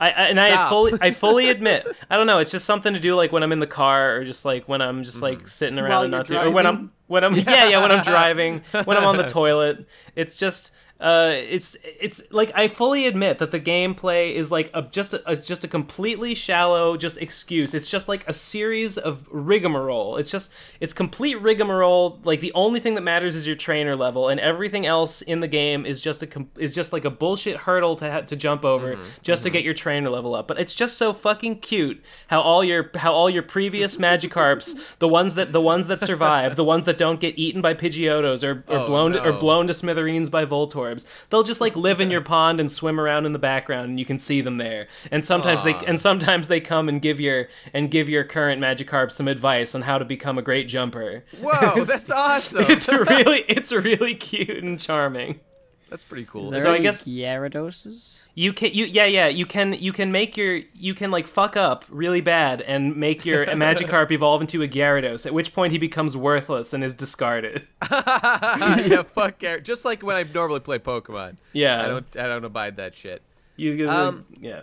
I, I, and I fully, I fully admit, I don't know. It's just something to do, like when I'm in the car, or just like when I'm just Mm-hmm. like sitting around While and not doing, or when I'm when I'm yeah yeah when I'm driving when I'm on the toilet it's just uh it's it's like I fully admit that the gameplay is like a just a, a just a completely shallow just excuse. It's just like a series of rigmarole. It's just it's complete rigmarole. Like the only thing that matters is your trainer level and everything else in the game is just a is just like a bullshit hurdle to ha- to jump over just to get your trainer level up. But it's just so fucking cute how all your how all your previous Magikarps the ones that the ones that survive the ones that don't get eaten by Pidgeotos or, or Oh, blown to, or blown to smithereens by Voltorbs they'll just like live in your pond and swim around in the background and you can see them there. And sometimes they and sometimes they come and give your and give your current Magikarp some advice on how to become a great jumper. Whoa, that's awesome. it's really it's really cute and charming That's pretty cool. Is there So I any guess- Gyarados? You can you yeah yeah you can you can make your you can like fuck up really bad and make your Magikarp evolve into a Gyarados. At which point he becomes worthless and is discarded. yeah, fuck Garrett. Just like when I normally play Pokemon. Yeah. I don't I don't abide that shit. You Um, yeah.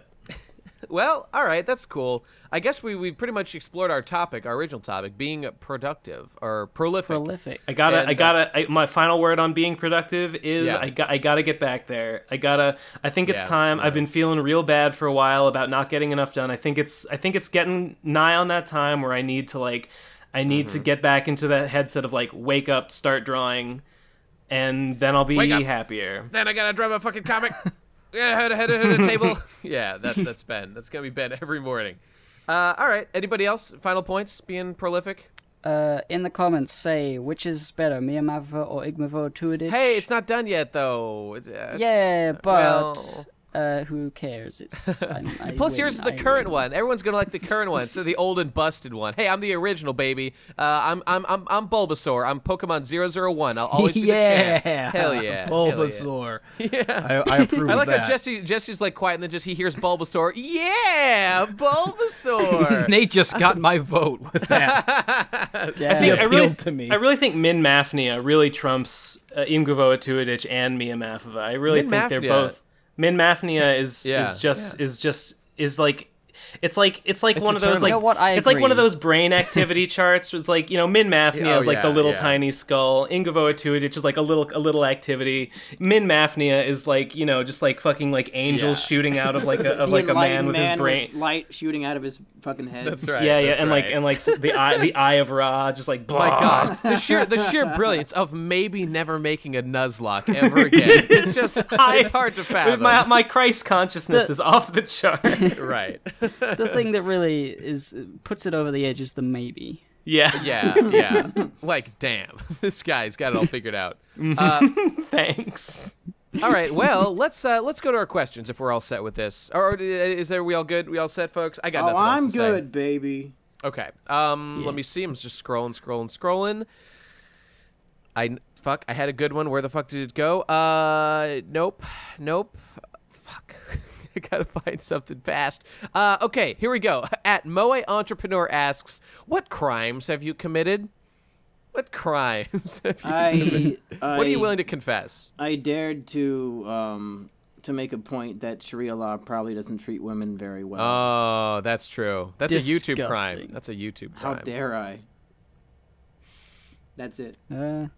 Well, all right, that's cool. I guess we we pretty much explored our topic, our original topic, being productive or prolific. Prolific. I gotta, And, I uh, gotta. I, my final word on being productive is Yeah. I got, I gotta get back there. I gotta. I think it's Yeah, time. yeah. I've been feeling real bad for a while about not getting enough done. I think it's, I think it's getting nigh on that time where I need to like, I need Mm-hmm. to get back into that headset of like, wake up, start drawing, and then I'll be happier. Then I gotta draw a fucking comic. yeah, head head head a table. yeah, that that's Ben. That's gonna be Ben every morning. Uh, all right. Anybody else? Final points. Being prolific. Uh, in the comments, say which is better, Miyamava or Igmavo Tuadich? Hey, it's not done yet though. It's, uh, Yeah, but well, uh, who cares? It's I'm, I Plus, win, yours is the I current win. one. Everyone's gonna like the current one, so the old and busted one. Hey, I'm the original, baby. Uh, I'm I'm I'm I'm Bulbasaur. I'm Pokemon 001. I'll always be the champ. Hell yeah. Hell yeah. Bulbasaur. Yeah. I, I approve I like that. how Jesse Jesse's like quiet, and then just he hears Bulbasaur. Yeah, Bulbasaur. Nate just got my vote with that. Damn. He I really, appealed to me. I really think Min Mafnia really trumps uh, Imgavoa Tuadich and Mia Mafava. I really Min think they're both. Min Mafnia is Yeah. is just is just is like. It's like it's like It's one of those eternal. like You know what? I it's like one of those brain activity charts. It's like you know Min Mafnia Oh, is like the little yeah. tiny skull. Ingavoa Tuadich is like a little a little activity. Min Mafnia is like you know just like fucking like angels Yeah. shooting out of like a of like a man enlightened with his brain. with light shooting out of his fucking head. That's right. yeah, yeah, that's and right. like and like the eye the eye of Ra just like oh My God, the sheer the sheer brilliance of maybe never making a Nuzlocke ever again. It's just it's hard to fathom. my my Christ consciousness is off the chart. right. The thing that really is puts it over the edge is the maybe. yeah, Yeah, yeah. Like, damn, this guy's got it all figured out. Uh, thanks. all right, well, let's uh, let's go to our questions if we're all set with this. Or, or is there we all good? We all set, folks? I got oh, nothing else I'm to say. good, baby. Okay. Um, let me see. I'm just scrolling, scrolling, scrolling. I fuck. I had a good one. Where the fuck did it go? Uh, nope, nope. Fuck. I gotta find something fast. Uh, okay, here we go. At Moe Entrepreneur asks, "What crimes have you committed? What crimes have you committed? I, What are you willing to confess?" I dared to um to make a point that Sharia law probably doesn't treat women very well. Oh, that's true. That's a YouTube crime. That's a YouTube How dare I? That's it. Uh, no,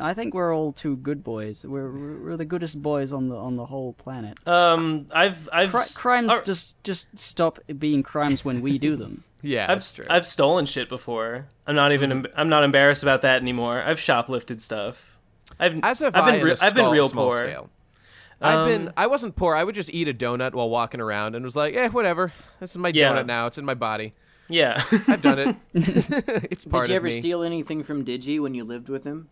I think we're all two good boys. We're we're we're the goodest boys on the on the whole planet. Um, I've I've Cri- crimes uh, just just stop being crimes when we do them. Yeah, I've that's true. I've stolen shit before. I'm not even em- I'm not embarrassed about that anymore. I've shoplifted stuff. I've As have I've been in re- a I've been real small poor. Scale. I've been. Um, I wasn't poor. I would just eat a donut while walking around, and was like, "Eh, whatever. This is my Yeah. donut now. It's in my body. Yeah. I've done it. it's part Did you ever me. steal anything from Digi when you lived with him?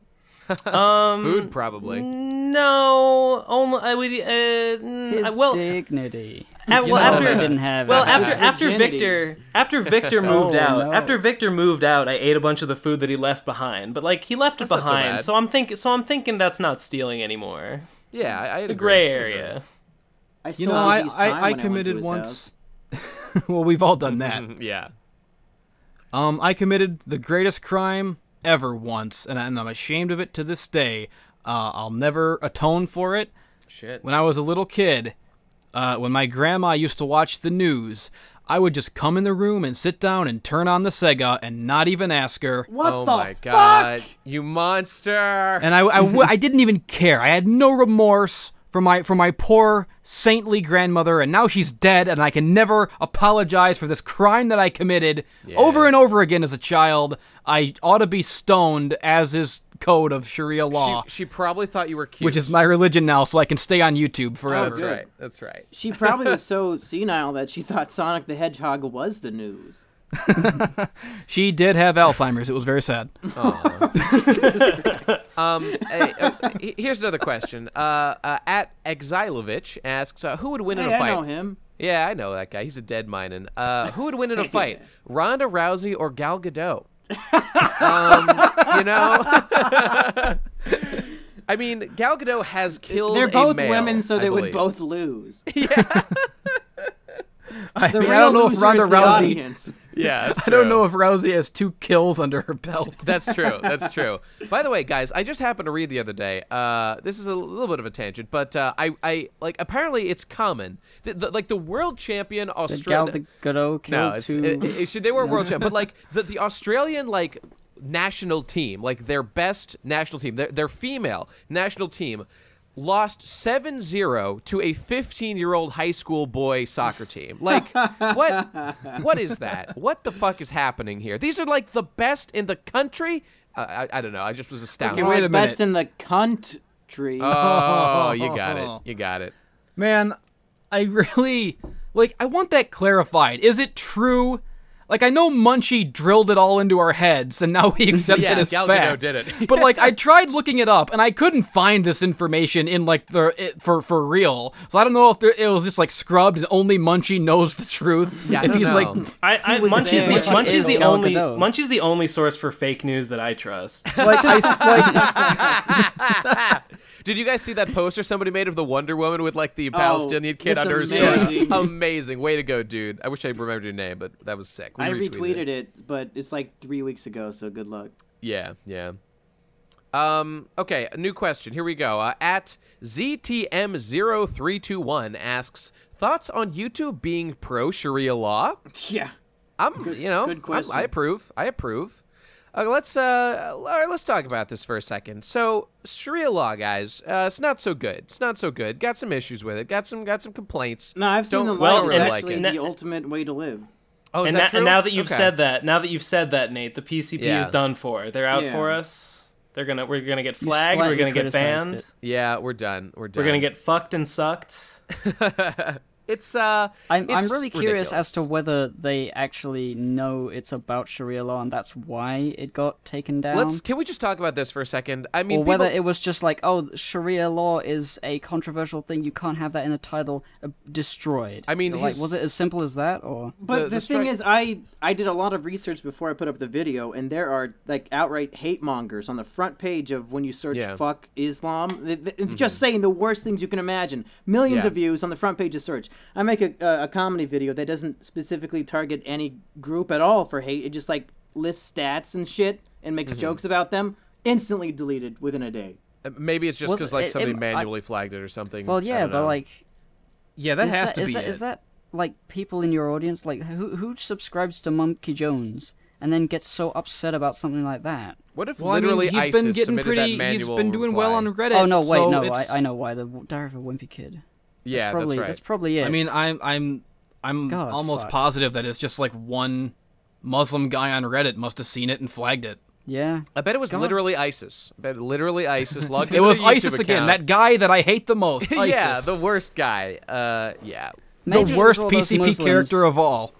um. Food, probably. No. Only I would. Uh, His well. dignity. a- You well, after I didn't have. Well, after after. Victor after Victor moved Oh, out, no. after Victor moved out, I ate a bunch of the food that he left behind. But like he left it That's not so behind, bad. so, I'm thinking so I'm thinking that's not stealing anymore. Yeah, I, I The agree. gray area. I You know, I, I, I when went to committed his once. well, we've all done that. Yeah. Um, I committed the greatest crime ever once, and, I, and I'm ashamed of it to this day. Uh, I'll never atone for it. Shit. When I was a little kid, uh, when my grandma used to watch the news, I would just come in the room and sit down and turn on the Sega and not even ask her. What oh the my fuck? god, you monster! And I, I didn't even care. I had no remorse for my for my poor saintly grandmother, and now she's dead, and I can never apologize for this crime that I committed over and over again as a child. I ought to be stoned, as is code of Sharia law, She, she probably thought you were cute. which is my religion now, so I can stay on YouTube oh, forever. That's right. That's right. She probably was so senile that she thought Sonic the Hedgehog was the news. She did have Alzheimer's. It was very sad. Um, hey, uh, here's another question. Uh, uh, at Exilovich asks, uh, who would win in Hey, a I fight? know him. Yeah, I know that guy. He's a dead minin. Uh, who would win in a fight, Ronda Rousey or Gal Gadot? um, you know, I mean, Gal Gadot has killed. They're a both male, women, so they would both lose. I, The mean, real I don't know if Ronda is the Rousey. Audience. Yeah, that's I don't know if Rousey has two kills under her belt. That's true. That's true. By the way, guys, I just happened to read the other day. Uh, this is a little bit of a tangent, but uh, I, I like apparently it's common. The, the, like the world champion Did Gal Australia. Gadot kill No, it's, two? it, it, it should, they were world champ, but like the, the Australian like national team, like their best national team, their, their female national team, lost 7-0 to a 15-year-old high school boy soccer team. Like what? What is that? What the fuck is happening here? These are like the best in the country. Uh, I, I don't know. I just was astounded. Okay, wait a minute. Best in the country. Oh, you got it. You got it. Man, I really like. I want that clarified. Is it true? Like I know Munchie drilled it all into our heads, and now we accept Yeah, it as Gal Gadot fact. did it. but like I tried looking it up, and I couldn't find this information in like the it, for for real. So I don't know if there, it was just like scrubbed, and only Munchie knows the truth. Yeah, I if don't he's know. like I, I was Munchie's there? the Munchie's the only Munchie's the only source for fake news that I trust. like I like Did you guys see that poster somebody made of the Wonder Woman with like the Palestinian kid under her amazing. sword? Amazing. Way to go, dude. I wish I remembered your name, but that was sick. We I retweeted, retweeted it, but it's like three weeks ago, so good luck. Yeah, yeah. Um, okay, a new question. Here we go. Uh, at ZTM0321 asks, thoughts on YouTube being pro Sharia law? Yeah. I'm, you know, good I approve. I approve. Uh, let's uh, let's talk about this for a second. So Sharia law, guys, uh, it's not so good. It's not so good. Got some issues with it. Got some got some complaints. No, I've seen Don't- the well, light. don't It's like actually it. the ultimate way to live. Oh, is and, that na- true? and now that you've Okay. said that, now that you've said that, Nate, the PCP Yeah. is done for. They're out Yeah. for us. They're gonna we're gonna get flagged. We're gonna get banned. it. yeah, we're done. We're done. We're gonna get fucked and sucked. It's uh, I'm, I'm really curious ridiculous. as to whether they actually know it's about Sharia law and that's why it got taken down. Let's can we just talk about this for a second? I mean, or whether it was just like, oh, Sharia law is a controversial thing. You can't have that in a title. Uh, destroyed. I mean, like, his- was it as simple as that, or But The- the, the thing strike- is, I I did a lot of research before I put up the video, and there are like outright hate mongers on the front page of when you search Yeah. "fuck Islam," Th- th- it's just saying the worst things you can imagine. Millions Yeah. of views on the front page of search. I make a, a, a comedy video that doesn't specifically target any group at all for hate. It just like lists stats and shit and makes jokes about them. Instantly deleted within a day. uh, maybe it's just because it- like it- somebody it- I- manually flagged it or something. well, yeah, but know. like, yeah, that has that, to is be that, it. is that like people in your audience, like who who subscribes to Mumkey Jones and then gets so upset about something like that? what if well, I mean, literally he's ISIS been getting pretty. He's been doing well on? Reddit. oh no, wait, so no, I, I know why the Diary of a Wimpy Kid. Yeah, probably that's right. probably it. I mean, I'm I'm I'm God, almost fuck. positive that it's just like one Muslim guy on Reddit must have seen it and flagged it. yeah. I bet it was God. literally ISIS. I bet literally ISIS logged It was their YouTube ISIS again, that guy that I hate the most. ISIS. yeah, the worst guy. Uh, yeah. Maybe the worst PCP Muslims- character of all.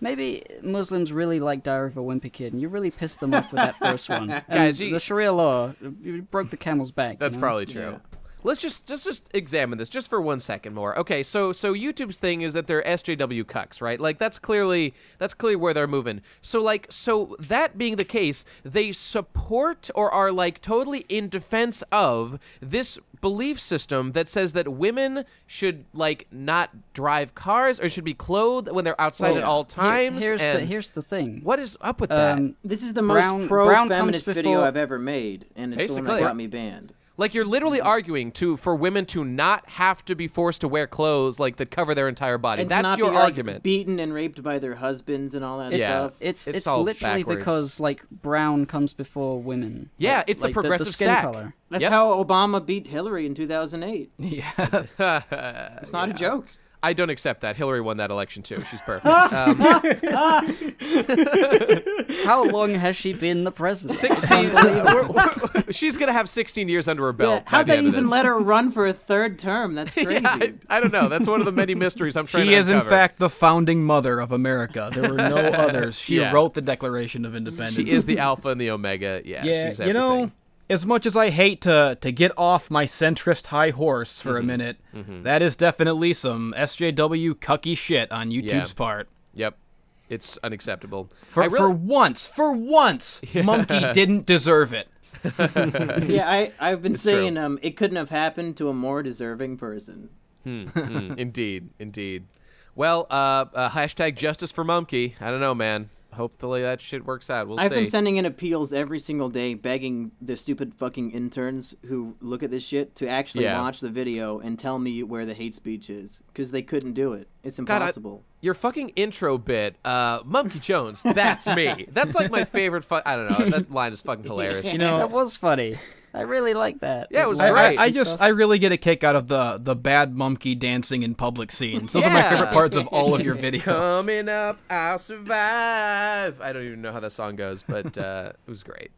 Maybe Muslims really like Diary of a Wimpy Kid, and you really pissed them off with that first one. And Guys, you- the Sharia law you broke the camel's back. you That's know? probably true. Let's just just just examine this just for one second more. Okay, so so YouTube's thing is that they're SJW cucks, right? Like that's clearly that's clearly where they're moving. So like so that being the case, they support or are like totally in defense of this belief system that says that women should like not drive cars or should be clothed when they're outside at all Here- times. here's the here's the thing. what is up with that? Um, This is the Brown- most Brown pro-feminist video I've ever made, and it's the one that got me banned. Like you're literally mm-hmm. arguing to for women to not have to be forced to wear clothes like that cover their entire body. And to That's not your be, like, argument. beaten and raped by their husbands and all that it's, Yeah. stuff. it's It's it's, all literally backwards. because like brown comes before women. Yeah, Like- it's the like progressive the, skin stack. color. That's Yep. how Obama beat Hillary in 2008. Yeah. It's not a joke. I don't accept that. Hillary won that election too. She's perfect. um, How long has she been the president? 16. we're- we're- she's gonna have 16 years under her belt. Yeah, how'd the they even let her run for a third term? That's crazy. Yeah, I, I don't know. That's one of the many mysteries I'm trying to. She to is, in fact, the founding mother of America. There were no others. She Yeah. wrote the Declaration of Independence. She is the alpha and the omega. Yeah, Yeah, she's you know, everything. As much as I hate to to get off my centrist high horse for a Mm-hmm. minute, that is definitely some SJW cucky shit on YouTube's Yeah. part. Yep, it's unacceptable. For really- for once, for once, Mumkey didn't deserve it. yeah, I I've been It's true. saying um it couldn't have happened to a more deserving person. Mm, indeed, indeed. Well, uh, uh, hashtag justice for Mumkey. I don't know, man. Hopefully that shit works out. We'll I've see. been sending in appeals every single day, begging the stupid fucking interns who look at this shit to actually Yeah. watch the video and tell me where the hate speech is, because they couldn't do it. It's God, I- impossible. Your fucking intro bit, uh, Mumkey Jones. That's me. That's like my favorite. Fu- I don't know. That line is fucking hilarious. You know, that was funny. I really like that. Yeah, it was I, I, great. I and just stuff. I really get a kick out of the the bad monkey dancing in public scenes. Those are my favorite parts of all of your videos. Coming up, I'll survive. I don't even know how that song goes, but uh, it was great.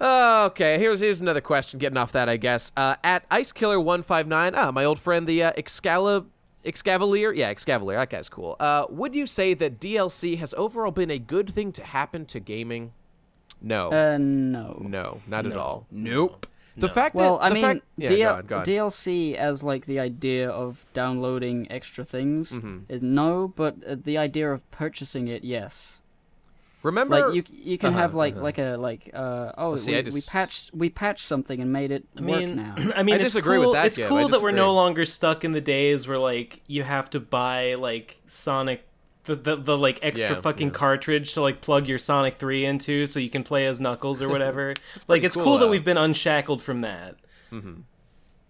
Okay, here's here's another question. Getting off that, I guess. Uh, at Ice Killer one five nine. Ah, my old friend, the uh, Excalib. Excavalier? Yeah, Excavalier. That guy's cool. Uh, would you say that DLC has overall been a good thing to happen to gaming? No. Uh, no. no, not at all. Nope. The fact Well, that I mean, fact, yeah, DL- go on, go on. DLC as like the idea of downloading extra things, Mm-hmm. is no, but uh, the idea of purchasing it, yes. Remember, Like you, you can Uh-huh, have like uh-huh. like a like uh oh see, we, I we patched we patched something and made it I work mean, now. I mean, I it's disagree with cool, that, It's Gabe. Cool that we're no longer stuck in the days where like you have to buy like Sonic, the the, the like extra Yeah, fucking yeah. cartridge to like plug your Sonic Three into so you can play as Knuckles or whatever. like it's cool, cool, that we've been unshackled from that. Mm-hmm.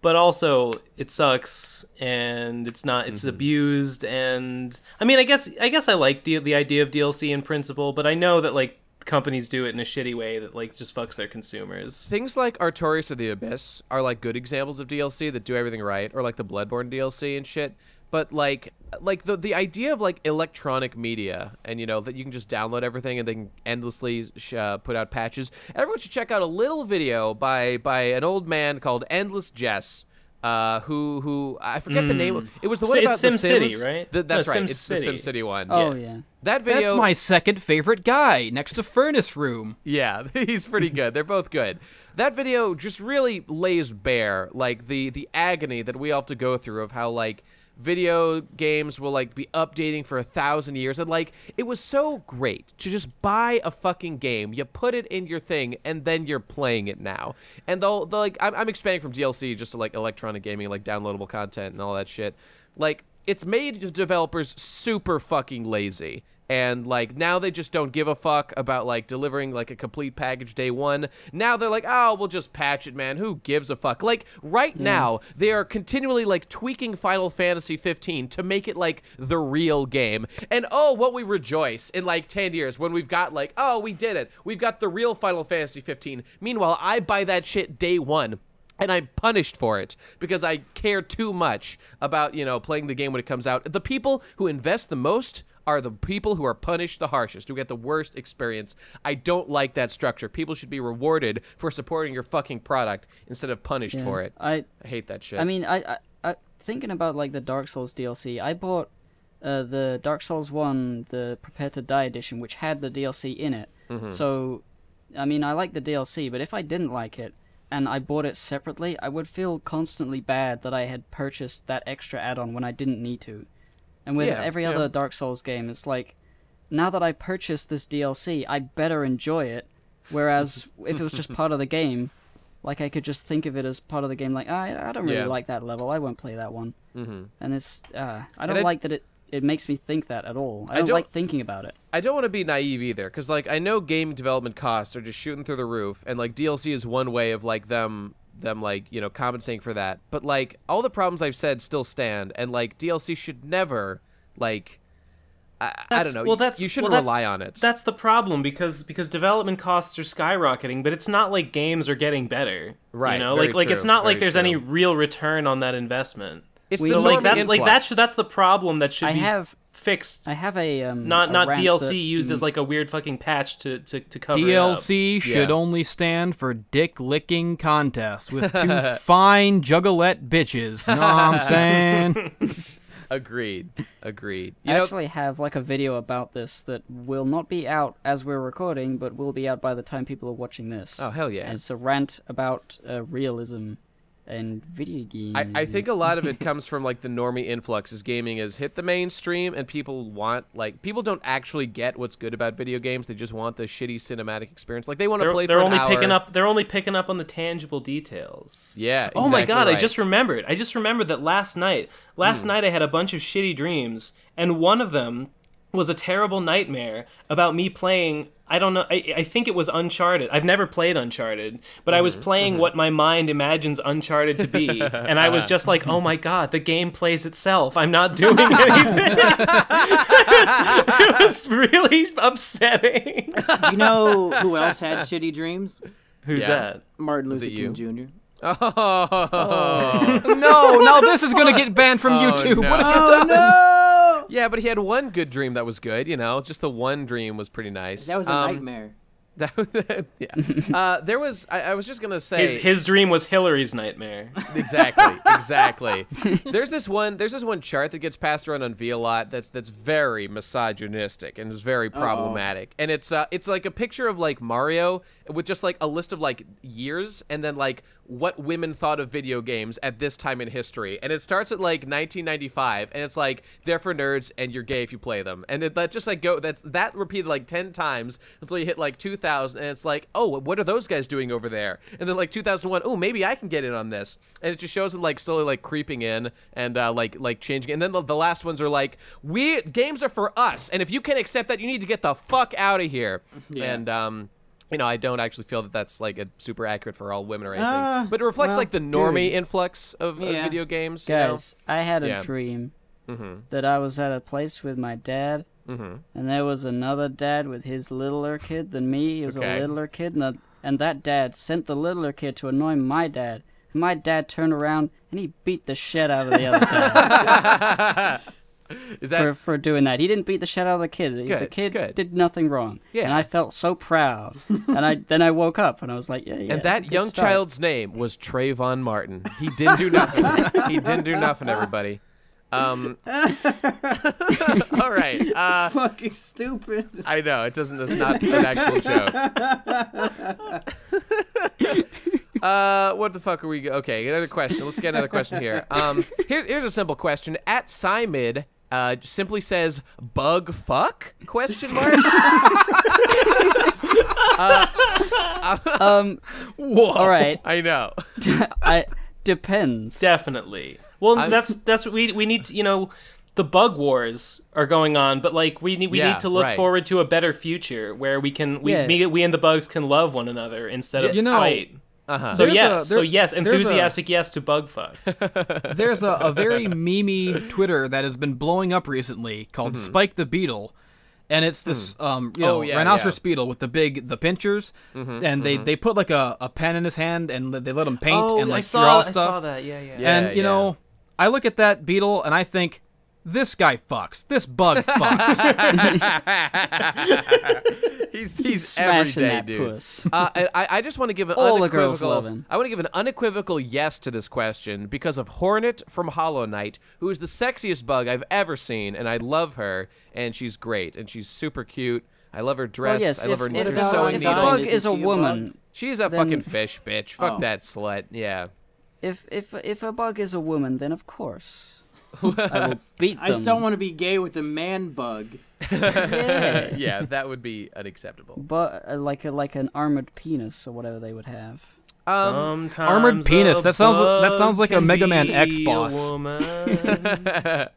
But also, it sucks, and it's not. It's mm-hmm. abused, and I mean, I guess I guess I like the the idea of DLC in principle, but I know that like companies do it in a shitty way that like just fucks their consumers. things like Artorias of the Abyss are like good examples of DLC that do everything right, or like the Bloodborne DLC and shit. But like, like the the idea of like electronic media, and you know that you can just download everything and then endlessly sh- uh, put out patches. Everyone should check out a little video by by an old man called Endless Jess. Uh, who who I forget the name. It was the one It's about the SimCity, Sims. right? Th- that's No, right. It's the SimCity. SimCity one. oh yeah. That video. That's my second favorite guy, next to Furnace Room. Yeah, he's pretty good. They're both good. That video just really lays bare like the the agony that we all have to go through of how like video games will like be updating for a thousand years and like it was so great to just buy a fucking game you put it in your thing and then you're playing it now. And the, the like I'm, I'm expanding from dlc just to like electronic gaming like downloadable content and all that shit. Like it's made developers super fucking lazy and like now they just don't give a fuck about like delivering like a complete package day one. Now they're like oh we'll just patch it man. Who gives a fuck? Like right now they are continually like tweaking final fantasy 15 to make it like the real game. And oh what we rejoice in like 10 years when we've got like oh we did it. We've got the real final fantasy 15 meanwhile i buy that shit day one and I'm punished for it because I care too much about, you know, playing the game when it comes out. The people who invest the most are the people who are punished the harshest, who get the worst experience. I don't like that structure. People should be rewarded for supporting your fucking product instead of punished Yeah. for it. I I hate that shit. I mean, I, I, I thinking about like the Dark Souls DLC. I bought uh, the Dark Souls One, the Prepare to Die edition, which had the DLC in it. Mm-hmm. So, I mean, I like the DLC, but if I didn't like it and I bought it separately, I would feel constantly bad that I had purchased that extra add-on when I didn't need to. And with Yeah, every yeah. other Dark Souls game, it's like now that I purchased this DLC, I better enjoy it. Whereas if it was just part of the game, like I could just think of it as part of the game. Like I, I don't really Yeah. like that level. I won't play that one. mm-hmm. And it's, uh, I don't I- like that it. It makes me think that at all. I I don't, don't- like thinking about it. I don't want to be naive either, because like I know game development costs are just shooting through the roof, and like DLC is one way of like them them like you know compensating for that. But like all the problems I've said still stand, and like DLC should never like I, I don't know. Well, that's you shouldn't well, rely on it. That's the problem because because development costs are skyrocketing, but it's not like games are getting better. Right, You know, like like it's true, not like very there's any real return on that investment. It's We- the So like normie that's like that's that's the problem that should I be have fixed. I have a um, not a not DLC that- used as like a weird fucking patch to to, to cover it up. DLC should Yeah. only stand for dick licking contests with two fine juggalette bitches. Know what I'm saying? agreed. Agreed. You I know, actually have like a video about this that will not be out as we're recording, but will be out by the time people are watching this. Oh, hell yeah. And it's a rant about uh, realism and video games. I, I think a lot of it comes from like the normie influx as gaming has hit the mainstream and people want like people don't actually get what's good about video games they just want the shitty cinematic experience like they want to They're, play they're for only an hour. picking up. They're only picking up on the tangible details. yeah Oh my exactly god! I just remembered. I just remembered that last night. Last hmm. night I had a bunch of shitty dreams, and one of them was a terrible nightmare about me playing. I don't know. I, I think it was Uncharted. I've never played Uncharted, but I was mm-hmm. playing mm-hmm. what my mind imagines Uncharted to be, and I was just like, "Oh my god, the game plays itself. I'm not doing anything." it was really upsetting. Do you know who else had shitty dreams? Who's Yeah. that? Martin Luther King you? Jr. oh. oh. no, now this is gonna get banned from Oh, YouTube. no. What have you done? no! Yeah but he had one good dream that was good you know? Just the one dream was pretty nice. That was a Um, nightmare. that yeah. Uh, there was I, I was just gonna say His, his dream was Hillary's nightmare. exactly exactly. There's this one there's this one chart that gets passed around on v a lot that's that's very misogynistic and is very problematic. And it's uh it's like a picture of like mario with just like a list of like years and then like what women thought of video games at this time in history. And it starts at like 1995 and it's like they're for nerds and you're gay if you play them. And it, that just like go that's that repeated like 10 times until you hit like 2000 and it's like oh what are those guys doing over there? And then like 2001 oh maybe i can get in on this. And it just shows them like slowly like creeping in and uh, like like changing. And then the, the last ones are like we games are for us and if you can't accept that you need to get the fuck out of here and um you know, I don't actually feel that that's like a super accurate for all women or anything, Uh, but it reflects well, like the normie dude. influx of, of video games. you know? Guys, I had a Yeah. dream Mhm. that I was at a place with my dad, Mhm. and there was another dad with his littler kid than me. He was Okay. a littler kid, and, the, and that dad sent the littler kid to annoy my dad. And my dad turned around and he beat the shit out of the other dad Is that for, for doing that. He didn't beat the shit out of the kid. the kid good. did nothing wrong. Yeah. And I felt so proud. and I then I woke up and I was like, yeah, yeah. and that young start. child's name was Trayvon Martin. He didn't do nothing. he didn't do nothing, everybody. Um, all right. Uh, Fucking stupid. I know it doesn't. It's not an actual joke. uh, what the fuck are we? Okay, another question. Let's get another question here. Um, here's here's a simple question. At Simid, uh, simply says bug fuck question mark. Um, Whoa. all right. I know. I depends. Definitely. Well, I'm- that's that's what we we need to you know. The bug wars are going on, but like we need we Yeah, need to look right. forward to a better future where we can we Yeah. we, we and the bugs can love one another instead of You know, fight. Uh-huh. So There's yes, a- so yes, there's a- enthusiastic yes to bug fuck. There's a, a very memey Twitter that has been blowing up recently called Spike the Beetle. And it's this, um, you Oh, yeah, rhinoceros yeah. beetle with the big, the pinchers, and they, they put like a, a pen in his hand and they let him paint oh, and like I saw draw I saw that. Yeah, yeah. Yeah. and you know, I look at that beetle and I think, this guy fucks. This bug fucks. he's he's Smashing everyday that dude. puss. Uh, and I, I just want to give an All the girls unequivocal. love him. I want to give an unequivocal yes to this question because of Hornet from Hollow Knight, who is the sexiest bug I've ever seen, and I love her, and she's great, and she's super cute. I love her dress. Well, yes, I love if, her, if, her about sewing if a Undyne? needle. bug Isn't a she a bug? woman, She's a then- fucking fish, bitch. Fuck Oh. that slut. Yeah. if if if a bug is a woman, then of course I will beat them. I just don't want to be gay with a man bug. Yeah. yeah, that would be unacceptable. But uh, like a, like an armored penis or whatever they would have. Um, Sometimes Armored penis, that sounds- that sounds like a Mega Man X boss.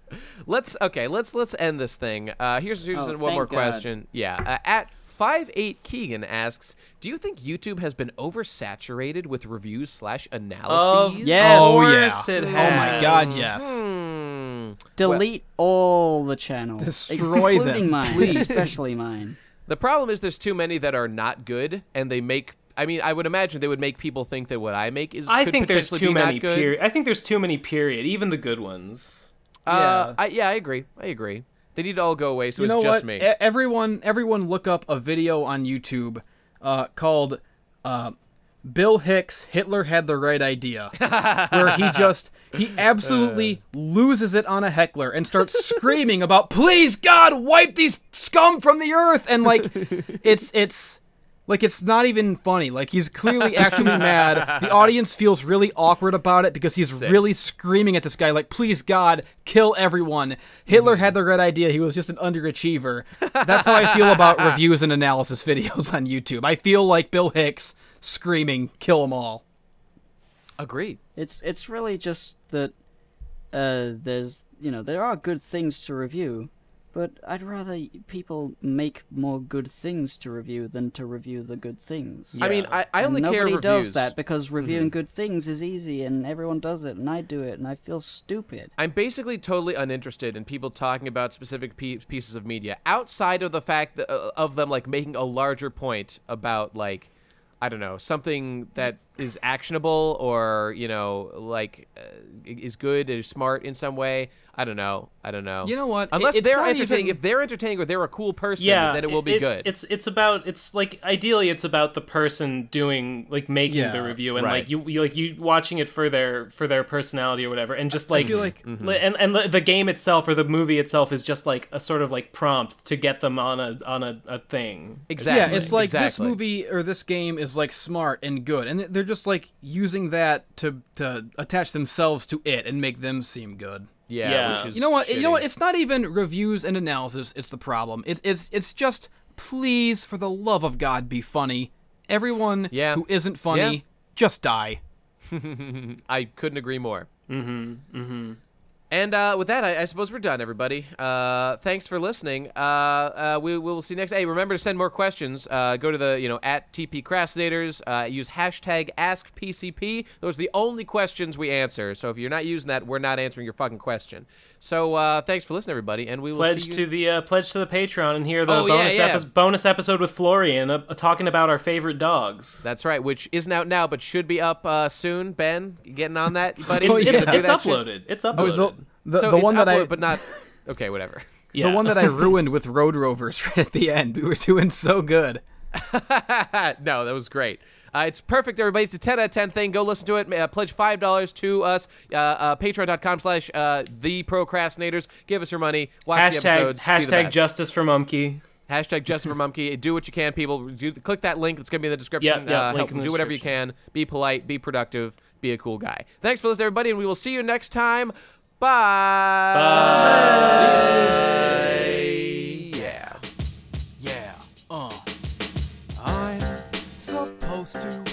let's okay. Let's let's end this thing. Uh, here's here's Oh, one more God. question. Yeah. Uh, at five eight Keegan asks, "Do you think YouTube has been oversaturated with reviews slash Of analyses?" Yes. Oh, course yeah. it Oh my god, yes. Hmm. Delete all the channels, Destroy them, mine, please. especially mine. The problem is there's too many that are not good, and they make. I mean, I would imagine they would make people think that what I make is. I could think there's too many period. I think there's too many period, even the good ones. Uh, I, yeah, I agree. I agree. They need to all go away, so you it's just what? me. E- everyone, everyone, look up a video on YouTube uh, called uh, "Bill Hicks Hitler had the right idea," where he just he absolutely loses it on a heckler and starts screaming about, "Please God, wipe these scum from the earth!" And like, it's it's Like it's not even funny. Like he's clearly actually mad. The audience feels really awkward about it because he's Sick. really screaming at this guy like, "Please God, kill everyone." Hitler had the right idea. He was just an underachiever. That's how I feel about reviews and analysis videos on YouTube. I feel like Bill Hicks screaming, "Kill them all." Agreed. It's it's really just that uh, there's you know there are good things to review, but I'd rather people make more good things to review than to review the good things. I mean, I, I And only nobody care reviews. does that because reviewing good things is easy and everyone does it and I do it and I feel stupid. I'm basically totally uninterested in people talking about specific pe- pieces of media outside of the fact that, uh, of them like making a larger point about like I don't know something that is actionable or you know like uh, is good or smart in some way. I don't know. I don't know. You know what? Unless it's they're entertaining. even- If they're entertaining or they're a cool person, yeah, then it will be it's, good. It's it's about it's like ideally it's about the person doing like making the review and right. like you, you like you watching it for their for their personality or whatever and just like, feel like- li- and and the- the game itself or the movie itself is just like a sort of like prompt to get them on a on a, a thing. exactly. Yeah, it's like this movie or this game is like smart and good, and they're just like using that to to attach themselves to it and make them seem good. Yeah, Yeah. which is You know what? You know what? It's not even reviews and analysis. It's the problem. It's it's it's just please, for the love of God, be funny. Everyone Yeah. who isn't funny, Yeah. just die. I couldn't agree more. Mm-hmm. Mm-hmm. And uh, with that, I, I suppose we're done, everybody. Uh, thanks for listening. Uh, uh, we, we will see you next. Hey, remember to send more questions. Uh, go to the you know at TP Crastinators. Uh, use hashtag AskPCP. Those are the only questions we answer. So if you're not using that, we're not answering your fucking question. So uh, thanks for listening, everybody, and we will Pledge see you. to the uh, pledge to the Patreon and hear the Oh, bonus yeah. epi- bonus episode with Florian uh, talking about our favorite dogs. That's right, which isn't out now, but should be up uh, soon. Ben, getting on that, buddy? It's, Oh, it's, yeah. It's that shit? uploaded. It's uploaded. Oh, the, so the it's one that I but not. Okay, whatever. yeah. the one that I ruined with Road Rovers right at the end. We were doing so good. no, that was great. Uh, it's perfect, everybody. It's a 10 out of 10 thing. Go listen to it. Uh, pledge $5 to us. Uh, uh, Patreon.com slash uh, The Procrastinators. Give us your money. Watch the hashtag episodes. be the hashtag justice for Mumkey. Hashtag Justice for Mumkey. Do what you can, people. Do, click that link. It's going to be in the description. Yep, yep, uh, help- in the do whatever you can. Be polite. Be productive. Be a cool guy. Thanks for listening, everybody, and we will see you next time. Bye. Bye. Supposed